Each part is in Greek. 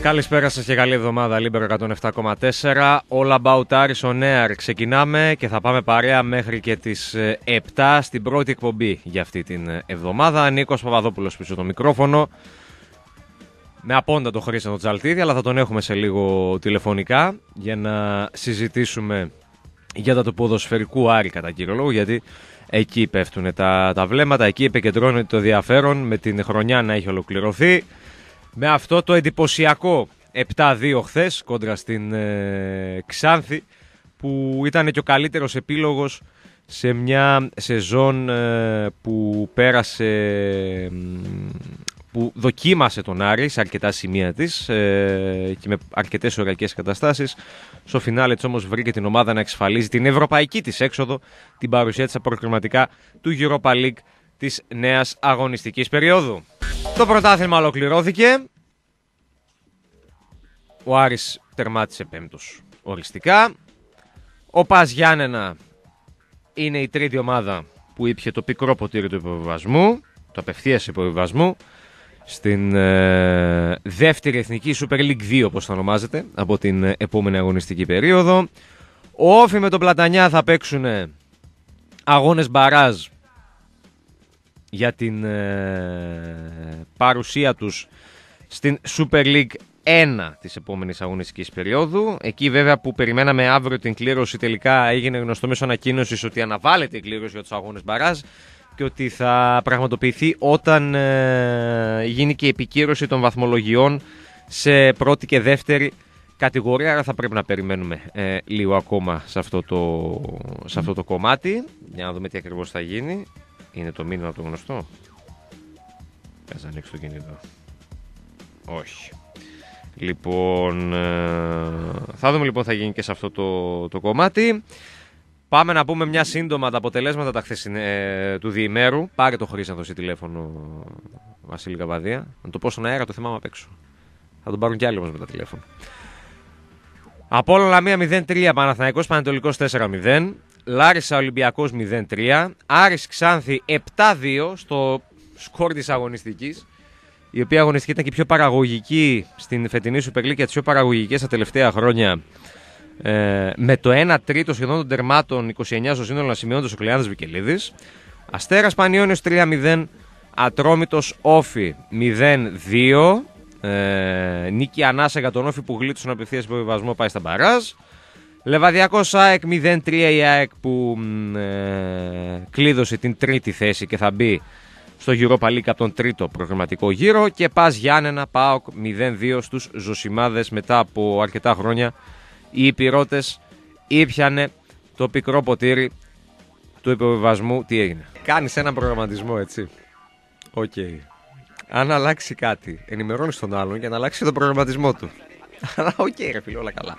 Καλησπέρα σας και καλή εβδομάδα Λίμπερο 107,4 All About Aris on Air Ξεκινάμε και θα πάμε παρέα μέχρι και τις 7 στην πρώτη εκπομπή για αυτή την εβδομάδα. Νίκος Παπαδόπουλος πίσω το μικρόφωνο. Με απόντα το Χρήστο Τζαλτίδη αλλά θα τον έχουμε σε λίγο τηλεφωνικά για να συζητήσουμε για τα του ποδοσφαιρικού Άρη κατά κύριο λόγο γιατί εκεί πέφτουν τα, τα βλέμματα, εκεί επικεντρώνεται το ενδιαφέρον με την χρονιά να έχει ολοκληρωθεί με αυτό το εντυπωσιακό 7-2 χθες κόντρα στην ε, Ξάνθη που ήταν και ο καλύτερος επίλογος σε μια σεζόν ε, που πέρασε που δοκίμασε τον Άρη σε αρκετά σημεία της ε, και με αρκετές ωραϊκές καταστάσεις. Στο φινάλε της όμως βρήκε την ομάδα να εξασφαλίζει την ευρωπαϊκή της έξοδο, την παρουσία της αποκριματικά του Europa League της νέας αγωνιστικής περίοδου. Το πρωτάθλημα ολοκληρώθηκε. Ο Άρης τερμάτισε πέμπτος οριστικά. Ο Πας Γιάννενα είναι η τρίτη ομάδα που ήπια το πικρό ποτήρι του υποβιβασμού, το απευθείας υποβιβασμού, στην ε, δεύτερη εθνική Super League 2 όπως θα ονομάζεται από την επόμενη αγωνιστική περίοδο. Ο Όφη με τον Πλατανιά θα παίξουν αγώνες μπαράζ για την ε, παρουσία τους στην Super League 1 της επόμενης αγωνιστικής περίοδου. Εκεί βέβαια που περιμέναμε αύριο την κλήρωση τελικά έγινε γνωστό μέσω ανακοίνωσης ότι αναβάλλεται η κλήρωση για τους αγώνες μπαράζ και ότι θα πραγματοποιηθεί όταν ε, γίνει και η επικύρωση των βαθμολογιών σε πρώτη και δεύτερη κατηγορία, άρα θα πρέπει να περιμένουμε ε, λίγο ακόμα σε αυτό, το, σε αυτό το κομμάτι για να δούμε τι ακριβώς θα γίνει. Είναι το μήνυμα το γνωστό; Πες να ανοίξει το κινητό. Όχι. Λοιπόν, ε, θα δούμε λοιπόν θα γίνει και σε αυτό το, το κομμάτι. Πάμε να πούμε μια σύντομα τα αποτελέσματα τα ε, του διημέρου. Πάρε το Χρήση να δώσει τηλέφωνο Βασίλη Καβαδία. Να το πω στον αέρα το θέμα απ' έξω. Θα τον πάρουν κι άλλοι όμως με τα τηλέφωνα. Απόλλωνα 1-0-3, Παναθηναϊκός Πανετολικός 4-0, Λάρισα Ολυμπιακός 0-3, Άρης Ξάνθη 7-2 στο σκορ της αγωνιστικής, η οποία αγωνιστική ήταν και πιο παραγωγική στην φετινή Super League και τις πιο παραγωγικές τα τελευταία χρόνια ε, με το 1 τρίτο σχεδόν των τερμάτων 29 στο σύνολο να σημειώνεται ο Κλειάνδης Βικελίδης. Αστέρας Πανιόνιος 3-0, Ατρόμητος Όφι 0-2, ε, νίκη ανάσα για τον Όφι που γλίτωσε τον απευθείας υποβιβασμό πάει στα μπαράζ. Λεβαδιακός ΑΕΚ 0-3 η ΑΕΚ που ε, κλείδωσε την τρίτη θέση και θα μπει στο Europa League από τον τρίτο προγραμματικό γύρο και Πας Γιάννενα ΠΑΟΚ 0-2 στους Ζωσιμάδες μετά από αρκετά χρόνια οι υπηρώτες ήπιανε το πικρό ποτήρι του υποβιβασμού. Τι έγινε; Κάνεις έναν προγραμματισμό έτσι. OK. Okay. Αν αλλάξει κάτι, ενημερώνεις τον άλλον για να αλλάξει τον προγραμματισμό του. Αλλά OK, okay, ρε φίλε, όλα καλά.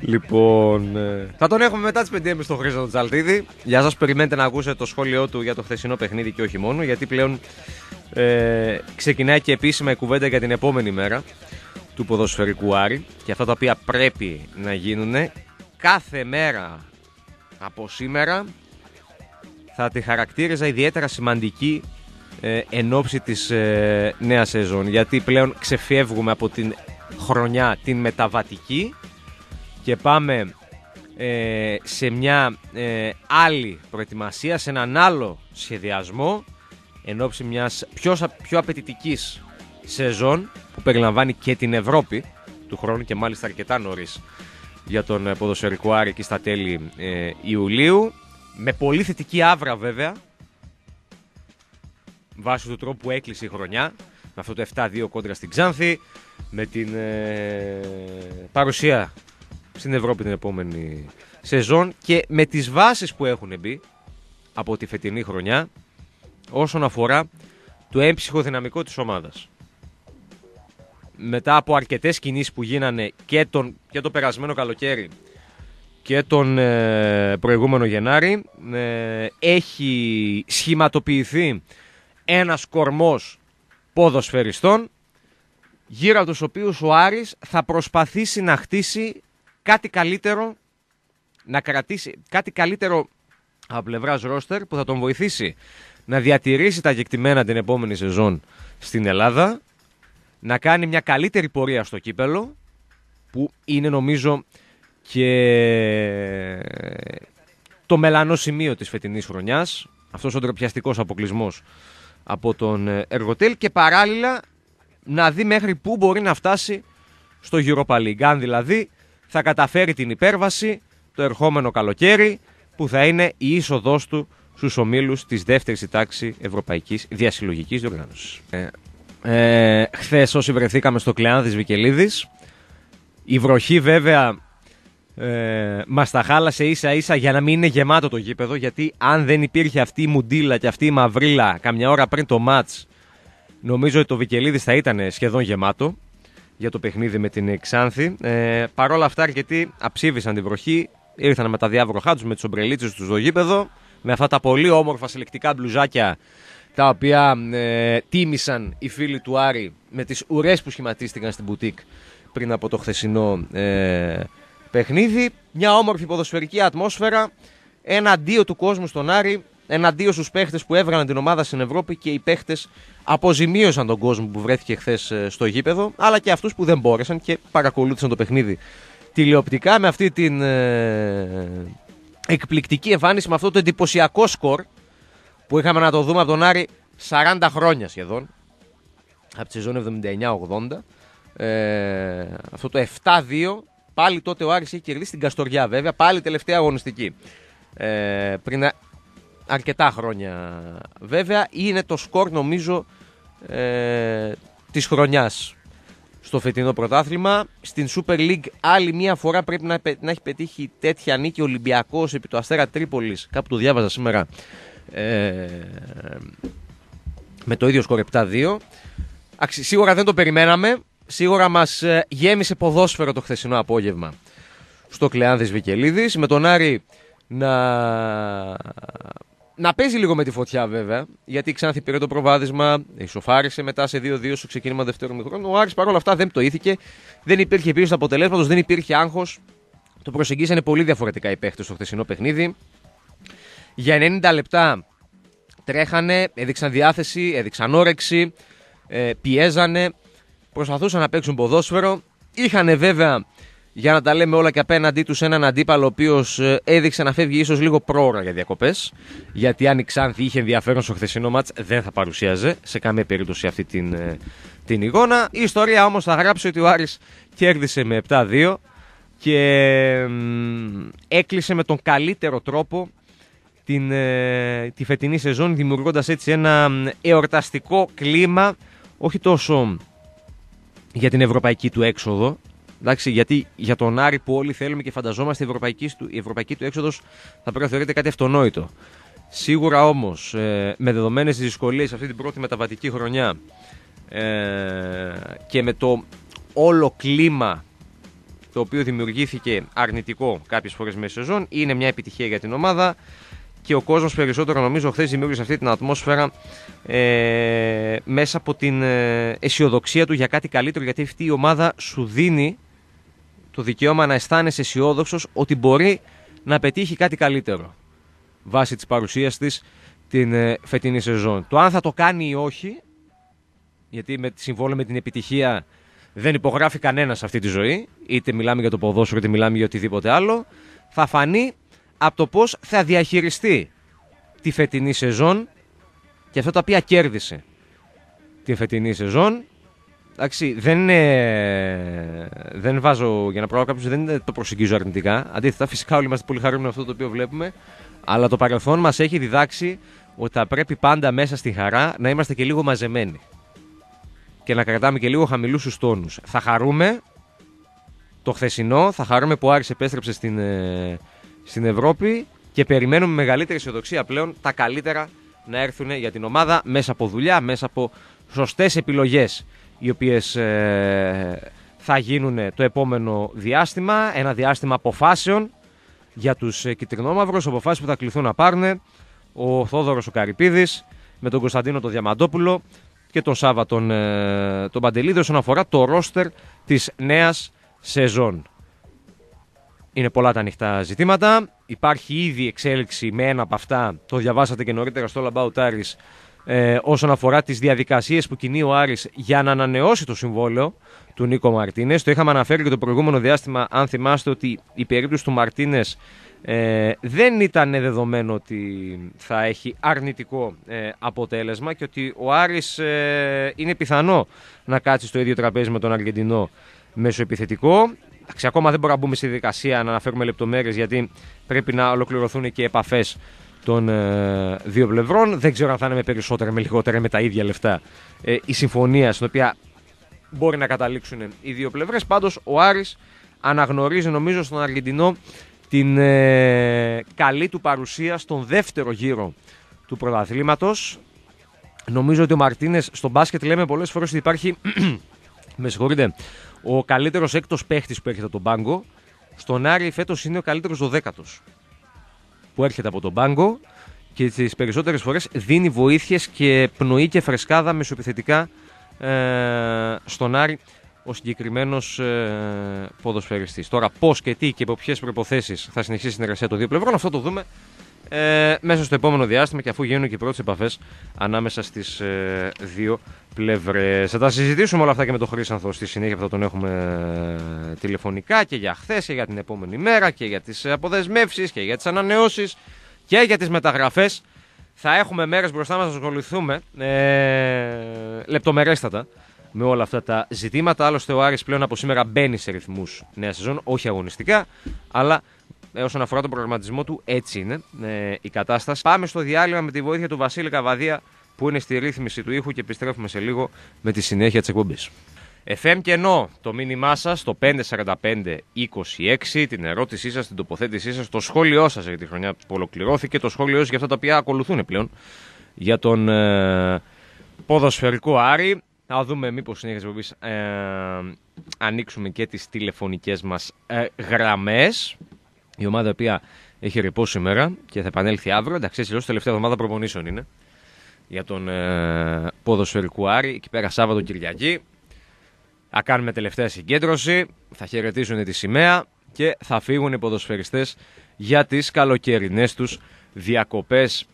λοιπόν, ε, θα τον έχουμε μετά τις 5.30 το Χρήστο τον Τζαλτίδη. Για σας περιμένετε να ακούσετε το σχόλιο του για το χθεσινό παιχνίδι και όχι μόνο, γιατί πλέον ε, ξεκινάει και επίσημα η κουβέντα για την επόμενη μέρα του ποδοσφαιρικού Άρη και αυτά τα οποία πρέπει να γίνουν κάθε μέρα από σήμερα θα τη χαρακτήριζα ιδιαίτερα σημαντική ε, εν ώψη της ε, νέας σεζόν γιατί πλέον ξεφεύγουμε από την χρονιά την μεταβατική και πάμε ε, σε μια ε, άλλη προετοιμασία, σε έναν άλλο σχεδιασμό εν ώψη μιας πιο, πιο απαιτητικής σεζόν που περιλαμβάνει και την Ευρώπη του χρόνου και μάλιστα αρκετά νωρίς για τον ε, ποδοσφαιρικό Άρη εκεί στα τέλη ε, Ιουλίου. Με πολύ θετική άβρα βέβαια βάσει του τρόπου που έκλεισε η χρονιά με αυτό το 7-2 κόντρα στην Ξάνθη με την ε, παρουσία στην Ευρώπη την επόμενη σεζόν και με τις βάσεις που έχουν μπει από τη φετινή χρονιά όσον αφορά το έμψυχο δυναμικό της ομάδας. Μετά από αρκετές κινήσεις που γίνανε και, τον, και το περασμένο καλοκαίρι και τον ε, προηγούμενο Γενάρη ε, έχει σχηματοποιηθεί ένας κορμός ποδοσφαιριστών γύρω από τους οποίους ο Άρης θα προσπαθήσει να χτίσει κάτι καλύτερο να κρατήσει κάτι καλύτερο από πλευράς ρόστερ που θα τον βοηθήσει να διατηρήσει τα κεκτημένα την επόμενη σεζόν στην Ελλάδα να κάνει μια καλύτερη πορεία στο κύπελο που είναι νομίζω και το μελανό σημείο της φετινής χρονιάς. Αυτός ο ντροπιαστικός αποκλεισμός από τον Εργοτέλ. Και παράλληλα να δει μέχρι πού μπορεί να φτάσει στο Europa League. Αν δηλαδή θα καταφέρει την υπέρβαση το ερχόμενο καλοκαίρι που θα είναι η είσοδός του στους ομίλους της δεύτερης τάξη Ευρωπαϊκής Διασυλλογικής Διοργάνωσης. Ε, ε, Χθες όσοι βρεθήκαμε στο Κλεάνδης Βικελίδης η βροχή βέβαια ε, μας τα χάλασε ίσα ίσα για να μην είναι γεμάτο το γήπεδο γιατί αν δεν υπήρχε αυτή η μουντίλα και αυτή η μαυρίλα καμιά ώρα πριν το μάτς νομίζω ότι το Βικελίδης θα ήταν σχεδόν γεμάτο για το παιχνίδι με την Ξάνθη. Ε, Παρ' όλα αυτά, αρκετοί αψήφισαν την βροχή. Ήρθαν με τα διάβροχά του, με τις ομπρελίτσες τους στο γήπεδο, με αυτά τα πολύ όμορφα συλλεκτικά μπλουζάκια τα οποία ε, τίμησαν οι φίλοι του Άρη με τις ουρές που σχηματίστηκαν στην μπουτίκ πριν από το χθεσινό ε, παιχνίδι. Μια όμορφη ποδοσφαιρική ατμόσφαιρα, ένα αντίο του κόσμου στον Άρη, ένα αντίο στους παίχτες που έβγαλαν την ομάδα στην Ευρώπη και οι παίχτες αποζημίωσαν τον κόσμο που βρέθηκε χθες ε, στο γήπεδο, αλλά και αυτούς που δεν μπόρεσαν και παρακολούθησαν το παιχνίδι τηλεοπτικά με αυτή την ε, εκπληκτική εμφάνιση, με αυτό το εντυπωσιακό σκορ που είχαμε να το δούμε από τον Άρη 40 χρόνια σχεδόν, από τη σεζόν 79-80. Ε, αυτό το 7-2, πάλι τότε ο Άρης είχε κερδίσει την Καστοριά βέβαια, πάλι τελευταία αγωνιστική. Ε, πριν αρκετά χρόνια βέβαια. Είναι το σκορ νομίζω ε, της χρονιάς στο φετινό πρωτάθλημα. Στην Super League άλλη μία φορά πρέπει να, να έχει πετύχει τέτοια νίκη ο Ολυμπιακός επί το Αστέρα Τρίπολης. Κάπου το διάβαζα σήμερα. Ε, με το ίδιο σκορ 7-2. Σίγουρα δεν το περιμέναμε. Σίγουρα μας ε, γέμισε ποδόσφαιρο το χθεσινό απόγευμα στο Κλεάνδης Βικελίδης. Με τον Άρη να να παίζει λίγο με τη φωτιά βέβαια, γιατί ξανά πήρε το προβάδισμα, ισοφάρισε μετά σε 2-2 στο ξεκίνημα δεύτερου μηχρόνου. Ο Άρης παρόλα αυτά δεν πτωήθηκε, δεν υπήρχε πίσω του αποτελέσματος, δεν υπήρχε άγχος. Το προσεγγίσανε πολύ διαφορετικά οι παίχτες στο χθεσινό παιχνίδι. Για 90 λεπτά τρέχανε, έδειξαν διάθεση, έδειξαν όρεξη, ε, πιέζανε, προσπαθούσαν να παίξουν ποδόσφαιρο. Είχαν βέβαια για να τα λέμε όλα και απέναντί τους έναν αντίπαλο ο οποίος ε, έδειξε να φεύγει ίσως λίγο πρόωρα για διακοπές. Γιατί αν η Ξάνθη είχε ενδιαφέρον στο χθεσινό μάτς, δεν θα παρουσίαζε σε καμία περίπτωση αυτή την, ε, την εικόνα. Η ιστορία όμως θα γράψει ότι ο Άρης κέρδισε με 7-2 και έκλεισε με τον καλύτερο τρόπο την, ε, τη φετινή σεζόν δημιουργώντας έτσι ένα εορταστικό κλίμα όχι τόσο για την ευρωπαϊκή του έξοδο Εντάξει, γιατί για τον Άρη που όλοι θέλουμε και φανταζόμαστε η ευρωπαϊκή, του, η ευρωπαϊκή του έξοδος θα πρέπει να θεωρείται κάτι αυτονόητο. Σίγουρα όμως, ε, με δεδομένες τις δυσκολίες αυτή την πρώτη μεταβατική χρονιά ε, και με το όλο κλίμα το οποίο δημιουργήθηκε αρνητικό κάποιες φορές μέσα σεζόν, είναι μια επιτυχία για την ομάδα και ο κόσμος περισσότερο νομίζω χθες δημιούργησε αυτή την ατμόσφαιρα ε, μέσα από την ε, αισιοδοξία του για κάτι καλύτερο γιατί αυτή η ομάδα σου δίνει το δικαίωμα να αισθάνεσαι αισιόδοξος ότι μπορεί να πετύχει κάτι καλύτερο βάσει της παρουσίας της την ε, φετινή σεζόν. Το αν θα το κάνει ή όχι, γιατί με συμβόλαιο με την επιτυχία δεν υπογράφει κανένας σε αυτή τη ζωή, είτε μιλάμε για το ποδόσφαιρο είτε μιλάμε για οτιδήποτε άλλο, θα φανεί από το πώς θα διαχειριστεί τη φετινή σεζόν και αυτά τα οποία κέρδισε τη φετινή σεζόν Εντάξει, δεν, δεν βάζω για να προάγω κάποιους, δεν το προσεγγίζω αρνητικά. Αντίθετα, φυσικά όλοι είμαστε πολύ χαρούμενοι με αυτό το οποίο βλέπουμε. Αλλά το παρελθόν μας έχει διδάξει ότι θα πρέπει πάντα μέσα στη χαρά να είμαστε και λίγο μαζεμένοι. Και να κρατάμε και λίγο χαμηλούς τους τόνους. Θα χαρούμε το χθεσινό, θα χαρούμε που Άρης επέστρεψε στην, ε, στην Ευρώπη και περιμένουμε μεγαλύτερη αισιοδοξία πλέον τα καλύτερα να έρθουν για την ομάδα μέσα από δουλειά, μέσα από σωστές επιλογές οι οποίες ε, θα γίνουν το επόμενο διάστημα, ένα διάστημα αποφάσεων για τους ε, κυτρινόμαυρους, αποφάσεις που θα κληθούν να πάρουν ο Θόδωρος ο Καρυπίδης με τον Κωνσταντίνο τον Διαμαντόπουλο και τον Σάβα τον, ε, τον Παντελίδη όσον αφορά το ρόστερ της νέας σεζόν. Είναι πολλά τα ανοιχτά ζητήματα. Υπάρχει ήδη εξέλιξη με ένα από αυτά, το διαβάσατε και νωρίτερα στο About ε, όσον αφορά τις διαδικασίες που κινεί ο Άρης για να ανανεώσει το συμβόλαιο του Νίκο Μαρτίνες. Το είχαμε αναφέρει και το προηγούμενο διάστημα, αν θυμάστε, ότι η περίπτωση του Μαρτίνες ε, δεν ήταν δεδομένο ότι θα έχει αρνητικό ε, αποτέλεσμα και ότι ο Άρης ε, είναι πιθανό να κάτσει στο ίδιο τραπέζι με τον Αργεντινό μέσω επιθετικό. Εντάξει, ακόμα δεν μπορούμε να μπούμε στη δικασία να αναφέρουμε λεπτομέρειες γιατί πρέπει να ολοκληρωθούν και επαφές των ε, δύο πλευρών. Δεν ξέρω αν θα είναι με περισσότερα, με λιγότερα, με τα ίδια λεφτά ε, η συμφωνία στην οποία μπορεί να καταλήξουν οι δύο πλευρές. Πάντως ο Άρης αναγνωρίζει νομίζω στον Αργεντινό την ε, καλή του παρουσία στον δεύτερο γύρο του πρωταθλήματος. Νομίζω ότι ο Μαρτίνες στον μπάσκετ λέμε πολλές φορές ότι υπάρχει. με συγχωρείτε. Ο καλύτερος έκτος παίχτης που έρχεται από τον πάγκο. Στον Άρη φέτος είναι ο καλύτερος δωδέκατος που έρχεται από τον πάγκο και τις περισσότερες φορές δίνει βοήθειες και πνοή και φρεσκάδα μεσοπιθετικά ε, στον Άρη ο συγκεκριμένος ε, ποδοσφαιριστής. Τώρα, πώς και τι και υπό ποιες προποθέσει θα συνεχίσει η συνεργασία των δύο πλευρών, αυτό το δούμε ε, μέσα στο επόμενο διάστημα και αφού γίνουν και οι πρώτες επαφές ανάμεσα στις ε, δύο πλευρές. Θα τα συζητήσουμε όλα αυτά και με τον Χρήσανθο στη συνέχεια που θα τον έχουμε ε, τηλεφωνικά και για χθες και για την επόμενη μέρα και για τις αποδεσμεύσεις και για τις ανανεώσεις και για τις μεταγραφές. Θα έχουμε μέρες μπροστά μας να ασχοληθούμε ε, λεπτομερέστατα με όλα αυτά τα ζητήματα. Άλλωστε ο Άρης πλέον από σήμερα μπαίνει σε ρυθμούς νέα σεζόν, όχι αγωνιστικά, αλλά ε, όσον αφορά τον προγραμματισμό του έτσι είναι ε, η κατάσταση. Πάμε στο διάλειμμα με τη βοήθεια του Βασίλη Καβαδία που είναι στη ρύθμιση του ήχου και επιστρέφουμε σε λίγο με τη συνέχεια της εκπομπής. FM και ενώ το μήνυμά σας το 54526, την ερώτησή σας, την τοποθέτησή σας, το σχόλιο σας για τη χρονιά που ολοκληρώθηκε, το σχόλιο σας για αυτά τα οποία ακολουθούν πλέον για τον ε, ποδοσφαιρικό Άρη. Να δούμε μήπως συνέχεια τη ε, ανοίξουμε και τις τηλεφωνικές μας ε, γραμμές. Η ομάδα η οποία έχει ρεπό σήμερα και θα επανέλθει αύριο. Εντάξει, έτσι τελευταία εβδομάδα προπονήσεων είναι για τον ε, ποδοσφαιρικό Άρη. Εκεί πέρα Σάββατο Κυριακή. Θα κάνουμε τελευταία συγκέντρωση, θα χαιρετήσουν τη σημαία και θα φύγουν οι ποδοσφαιριστές για τις καλοκαιρινές τους διακοπές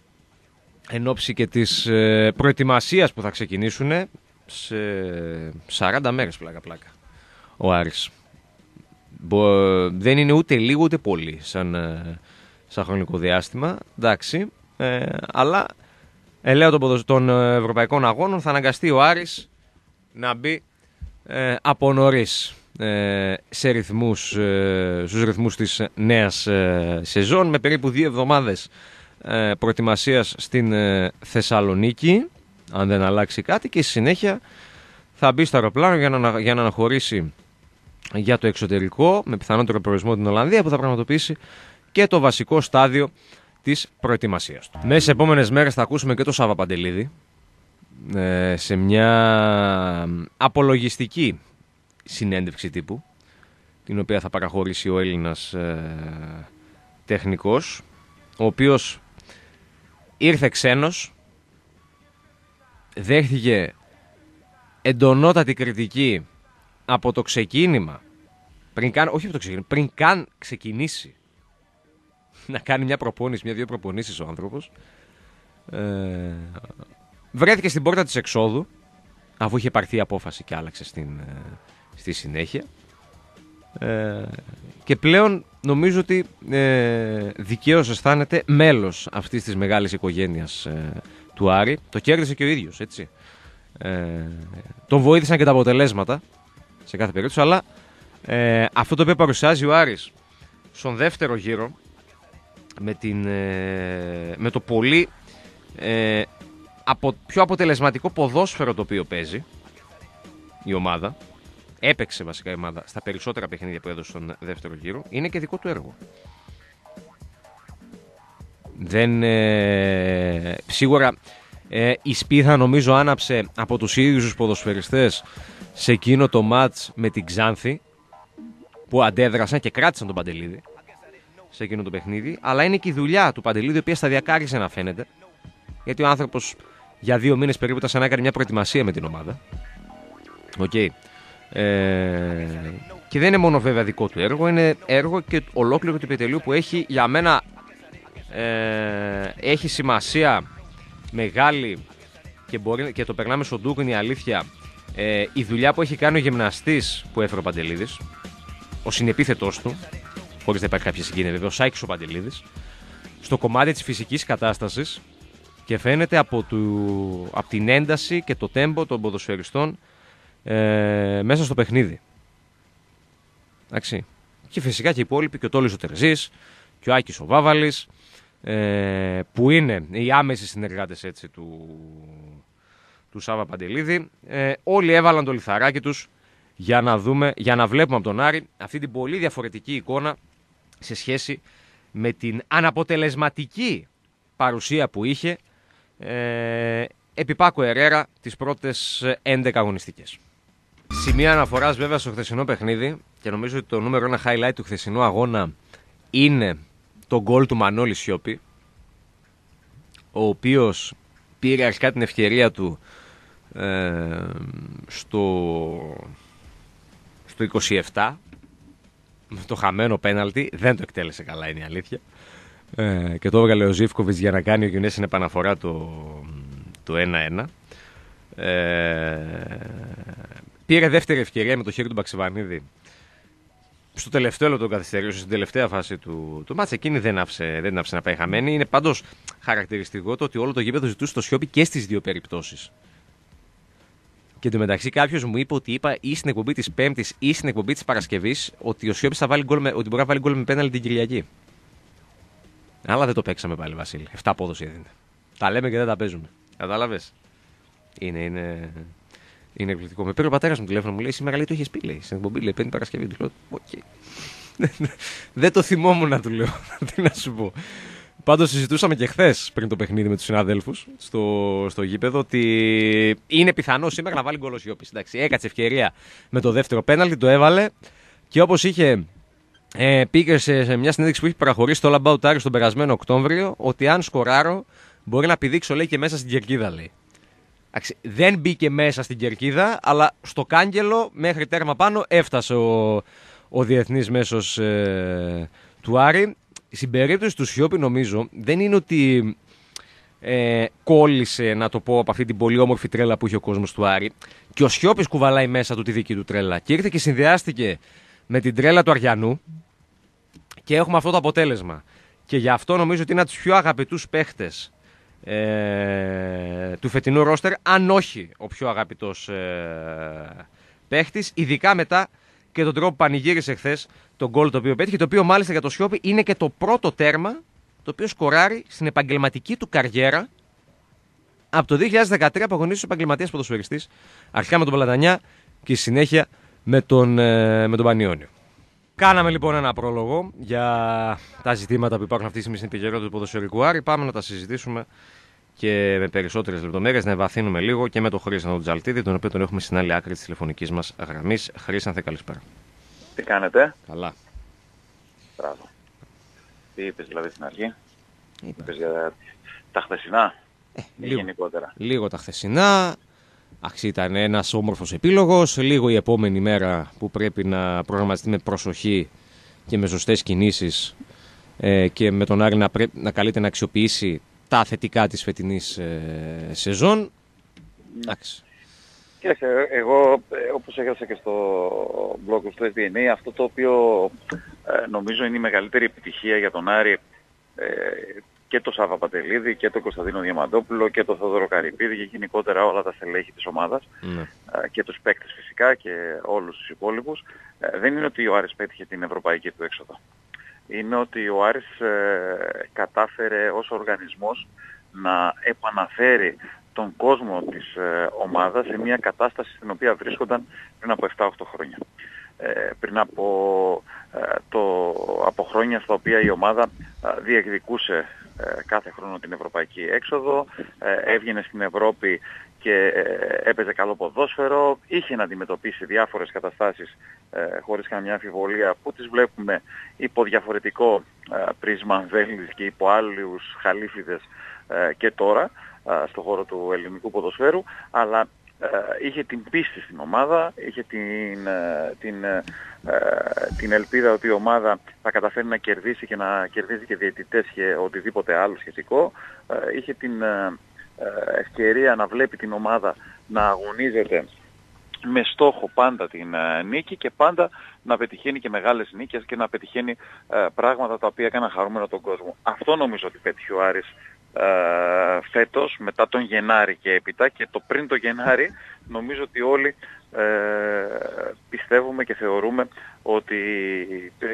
εν ώψη και της ε, προετοιμασίας που θα ξεκινήσουν σε 40 μέρες πλάκα πλάκα ο Άρης. Δεν είναι ούτε λίγο ούτε πολύ σαν, ε, σαν χρονικό διάστημα, εντάξει, ε, αλλά ελέω των, των ευρωπαϊκών αγώνων θα αναγκαστεί ο Άρης να μπει ε, από νωρίς ε, σε ρυθμούς, ε, στους ρυθμούς της νέας ε, σεζόν με περίπου δύο εβδομάδες ε, προετοιμασίας στην ε, Θεσσαλονίκη. Αν δεν αλλάξει κάτι και στη συνέχεια θα μπει στο αεροπλάνο για να, για να αναχωρήσει για το εξωτερικό με πιθανότερο προορισμό την Ολλανδία που θα πραγματοποιήσει και το βασικό στάδιο της προετοιμασίας του. Μέσα σε επόμενες μέρες θα ακούσουμε και το Σάβα Παντελίδη ε, σε μια απολογιστική συνέντευξη τύπου την οποία θα παραχωρήσει ο Έλληνας ε, τεχνικός ο οποίος ήρθε ξένος δέχθηκε εντονότατη κριτική από το ξεκίνημα πριν καν, όχι από το ξεκίνημα, πριν καν ξεκινήσει να κάνει μια προπόνηση, μια-δύο προπονήσεις ο άνθρωπος ε, Βρέθηκε στην πόρτα της εξόδου, αφού είχε πάρθει η απόφαση και άλλαξε στην, ε, στη συνέχεια. Ε, και πλέον νομίζω ότι ε, δικαίως αισθάνεται μέλος αυτής της μεγάλης οικογένειας ε, του Άρη. Το κέρδισε και ο ίδιος, έτσι. Ε, τον βοήθησαν και τα αποτελέσματα σε κάθε περίπτωση, αλλά ε, αυτό το οποίο παρουσιάζει ο Άρης στον δεύτερο γύρο με, την, ε, με το πολύ ε, από, πιο αποτελεσματικό ποδόσφαιρο το οποίο παίζει η ομάδα. Έπαιξε βασικά η ομάδα στα περισσότερα παιχνίδια που έδωσε στον δεύτερο γύρο. Είναι και δικό του έργο. Δεν, ε, σίγουρα ε, η σπίθα νομίζω άναψε από τους ίδιους τους ποδοσφαιριστές σε εκείνο το μάτς με την Ξάνθη που αντέδρασαν και κράτησαν τον Παντελίδη σε εκείνο το παιχνίδι αλλά είναι και η δουλειά του Παντελίδη η οποία σταδιακά άρχισε να φαίνεται γιατί ο άνθρωπος για δύο μήνες περίπου ήταν σαν να έκανε μια προετοιμασία με την ομάδα. OK. Okay. Ε, και δεν είναι μόνο βέβαια δικό του έργο, είναι έργο και ολόκληρο του επιτελείου που έχει για μένα ε, έχει σημασία μεγάλη και, μπορεί, και το περνάμε στον Ντούκ είναι η αλήθεια ε, η δουλειά που έχει κάνει ο γυμναστής που έφερε ο Παντελίδης ο συνεπίθετός του χωρίς να υπάρχει κάποια συγκίνηση βέβαια ο Σάικης ο Παντελίδης στο κομμάτι της φυσικής κατάστασης και φαίνεται από, του, από την ένταση και το τέμπο των ποδοσφαιριστών ε, μέσα στο παιχνίδι. Εντάξει. Και φυσικά και οι υπόλοιποι και ο Τόλης ο Τερζής και ο Άκης ο Βάβαλης ε, που είναι οι άμεσοι συνεργάτες έτσι, του, του Σάβα Παντελίδη ε, όλοι έβαλαν το λιθαράκι τους για να, δούμε, για να βλέπουμε από τον Άρη αυτή την πολύ διαφορετική εικόνα σε σχέση με την αναποτελεσματική παρουσία που είχε ε, επί Πάκο Ερέρα τις πρώτες 11 αγωνιστικές. Σημεία αναφοράς βέβαια στο χθεσινό παιχνίδι και νομίζω ότι το νούμερο ένα highlight του χθεσινού αγώνα είναι το γκολ του Μανώλη Σιώπη ο οποίος πήρε αρχικά την ευκαιρία του ε, στο, στο 27 με το χαμένο πέναλτι. Δεν το εκτέλεσε καλά είναι η αλήθεια. Ε, και το έβγαλε ο Ζήφκοβιτς για να κάνει ο Γιουνέσιν επαναφορά το, το 1-1 ε, πήρε δεύτερη ευκαιρία με το χέρι του Μπαξιβανίδη στο τελευταίο λεπτό καθυστερήσει, στην τελευταία φάση του, του μάτσα. Εκείνη δεν άφησε, δεν άφησε να πάει χαμένη. Είναι πάντως χαρακτηριστικό το ότι όλο το γήπεδο ζητούσε το σιόπι και στις δύο περιπτώσεις. Και εντωμεταξύ κάποιος μου είπε ότι είπα ή στην εκπομπή της Πέμπτης ή στην εκπομπή της Παρασκευής ότι ο Σιώπης θα βάλει γκολ με, ότι μπορεί να βάλει γκολ με πέναλ την Κυριακή. Αλλά δεν το παίξαμε πάλι, Βασίλη. Εφτά απόδοση έδινε. Τα λέμε και δεν τα παίζουμε. Κατάλαβες. Είναι, είναι, είναι εκπληκτικό. Με πήρε ο πατέρας μου τηλέφωνο, μου λέει σήμερα λέει το είχες πει. Λέει, στην εκπομπή λέει πέντε Παρασκευή. Του λέω, okay. δεν το θυμόμουν να του λέω. Τι να σου πω. Πάντως συζητούσαμε και χθες πριν το παιχνίδι με τους συναδέλφους στο, στο γήπεδο ότι είναι πιθανό σήμερα να βάλει γκολ ο Έκατσε ευκαιρία με το δεύτερο πέναλτι, το έβαλε και όπως είχε ε, πήγε σε, σε, μια συνέντευξη που είχε παραχωρήσει στο Λαμπάουτάρι τον περασμένο Οκτώβριο ότι αν σκοράρω μπορεί να πηδήξω λέει και μέσα στην κερκίδα λέει. Δεν μπήκε μέσα στην κερκίδα, αλλά στο κάγκελο μέχρι τέρμα πάνω έφτασε ο, ο διεθνής μέσος ε, του Άρη. Στην περίπτωση του Σιώπη νομίζω δεν είναι ότι ε, κόλλησε να το πω από αυτή την πολύ όμορφη τρέλα που είχε ο κόσμος του Άρη και ο Σιώπης κουβαλάει μέσα του τη δική του τρέλα και ήρθε και συνδυάστηκε με την τρέλα του Αριανού και έχουμε αυτό το αποτέλεσμα. Και γι' αυτό νομίζω ότι είναι από τους πιο αγαπητούς παίχτες ε, του φετινού ρόστερ, αν όχι ο πιο αγαπητός ε, παίχτης, ειδικά μετά και τον τρόπο που πανηγύρισε χθες τον γκολ το οποίο πέτυχε, το οποίο μάλιστα για το Σιώπη είναι και το πρώτο τέρμα το οποίο σκοράρει στην επαγγελματική του καριέρα από το 2013 που αγωνίζει ο επαγγελματίας ποδοσφαιριστής, αρχικά με τον Παλατανιά και συνέχεια με τον, ε, με τον Πανιόνιο. Κάναμε λοιπόν ένα πρόλογο για τα ζητήματα που υπάρχουν αυτή τη στιγμή στην επικαιρότητα του ποδοσφαιρικού Άρη. Πάμε να τα συζητήσουμε και με περισσότερες λεπτομέρειες, να ευαθύνουμε λίγο και με τον Χρήσανθο Τζαλτίδη, τον οποίο τον έχουμε στην άλλη άκρη της τηλεφωνικής μας γραμμής. Χρήσανθε, καλησπέρα. Τι κάνετε, Καλά. Μπράβο. Τι είπες δηλαδή στην αρχή, είπες για τα χθεσινά ε, ή λίγο, γενικότερα; Λίγο τα χθεσινά, Αχ, ήταν ένας όμορφος επίλογος. Λίγο η επόμενη μέρα που πρέπει να προγραμματιστεί με προσοχή και με σωστές κινήσεις ε, και με τον Άρη να, να καλείται να αξιοποιήσει τα θετικά της φετινής ε, σεζόν. Εντάξει. Κοίταξε, εγώ ε, όπως έγραψα και στο blog του SDNA, αυτό το οποίο ε, νομίζω είναι η μεγαλύτερη επιτυχία για τον Άρη ε, και το Σάβα Παντελίδη και τον Κωνσταντίνο Διαμαντόπουλο και τον Θόδωρο Καρυπίδη και γενικότερα όλα τα στελέχη της ομάδας ναι. και τους παίκτες φυσικά και όλους τους υπόλοιπους δεν είναι ότι ο Άρης πέτυχε την ευρωπαϊκή του έξοδο. Είναι ότι ο Άρης κατάφερε ως οργανισμός να επαναφέρει τον κόσμο της ομάδας σε μια κατάσταση στην οποία βρίσκονταν πριν από 7-8 χρόνια. Ε, πριν από, το, από χρόνια στα οποία η ομάδα διεκδικούσε ε, κάθε χρόνο την ευρωπαϊκή έξοδο, ε, έβγαινε στην Ευρώπη και ε, έπαιζε καλό ποδόσφαιρο, είχε να αντιμετωπίσει διάφορες καταστάσεις χωρίς καμιά αμφιβολία που τις βλέπουμε υπό διαφορετικό πρίσμα βέλης και υπό άλλους χαλίφιδες και τώρα στον χώρο του ελληνικού ποδοσφαίρου, αλλά είχε την πίστη στην ομάδα, είχε την, την ε, την ελπίδα ότι η ομάδα θα καταφέρει να κερδίσει και να κερδίζει και διαιτητές και οτιδήποτε άλλο σχετικό. Ε, είχε την, ε, ευκαιρία να βλέπει την ομάδα να αγωνίζεται με στόχο πάντα την νίκη και πάντα να πετυχαίνει και μεγάλες νίκες και να πετυχαίνει πράγματα τα οποία έκαναν χαρούμενο τον κόσμο. Αυτό νομίζω ότι πέτυχε ο Άρης ε, φέτος μετά τον Γενάρη και έπειτα και το πριν το Γενάρη νομίζω ότι όλοι ε, πιστεύουμε και θεωρούμε ότι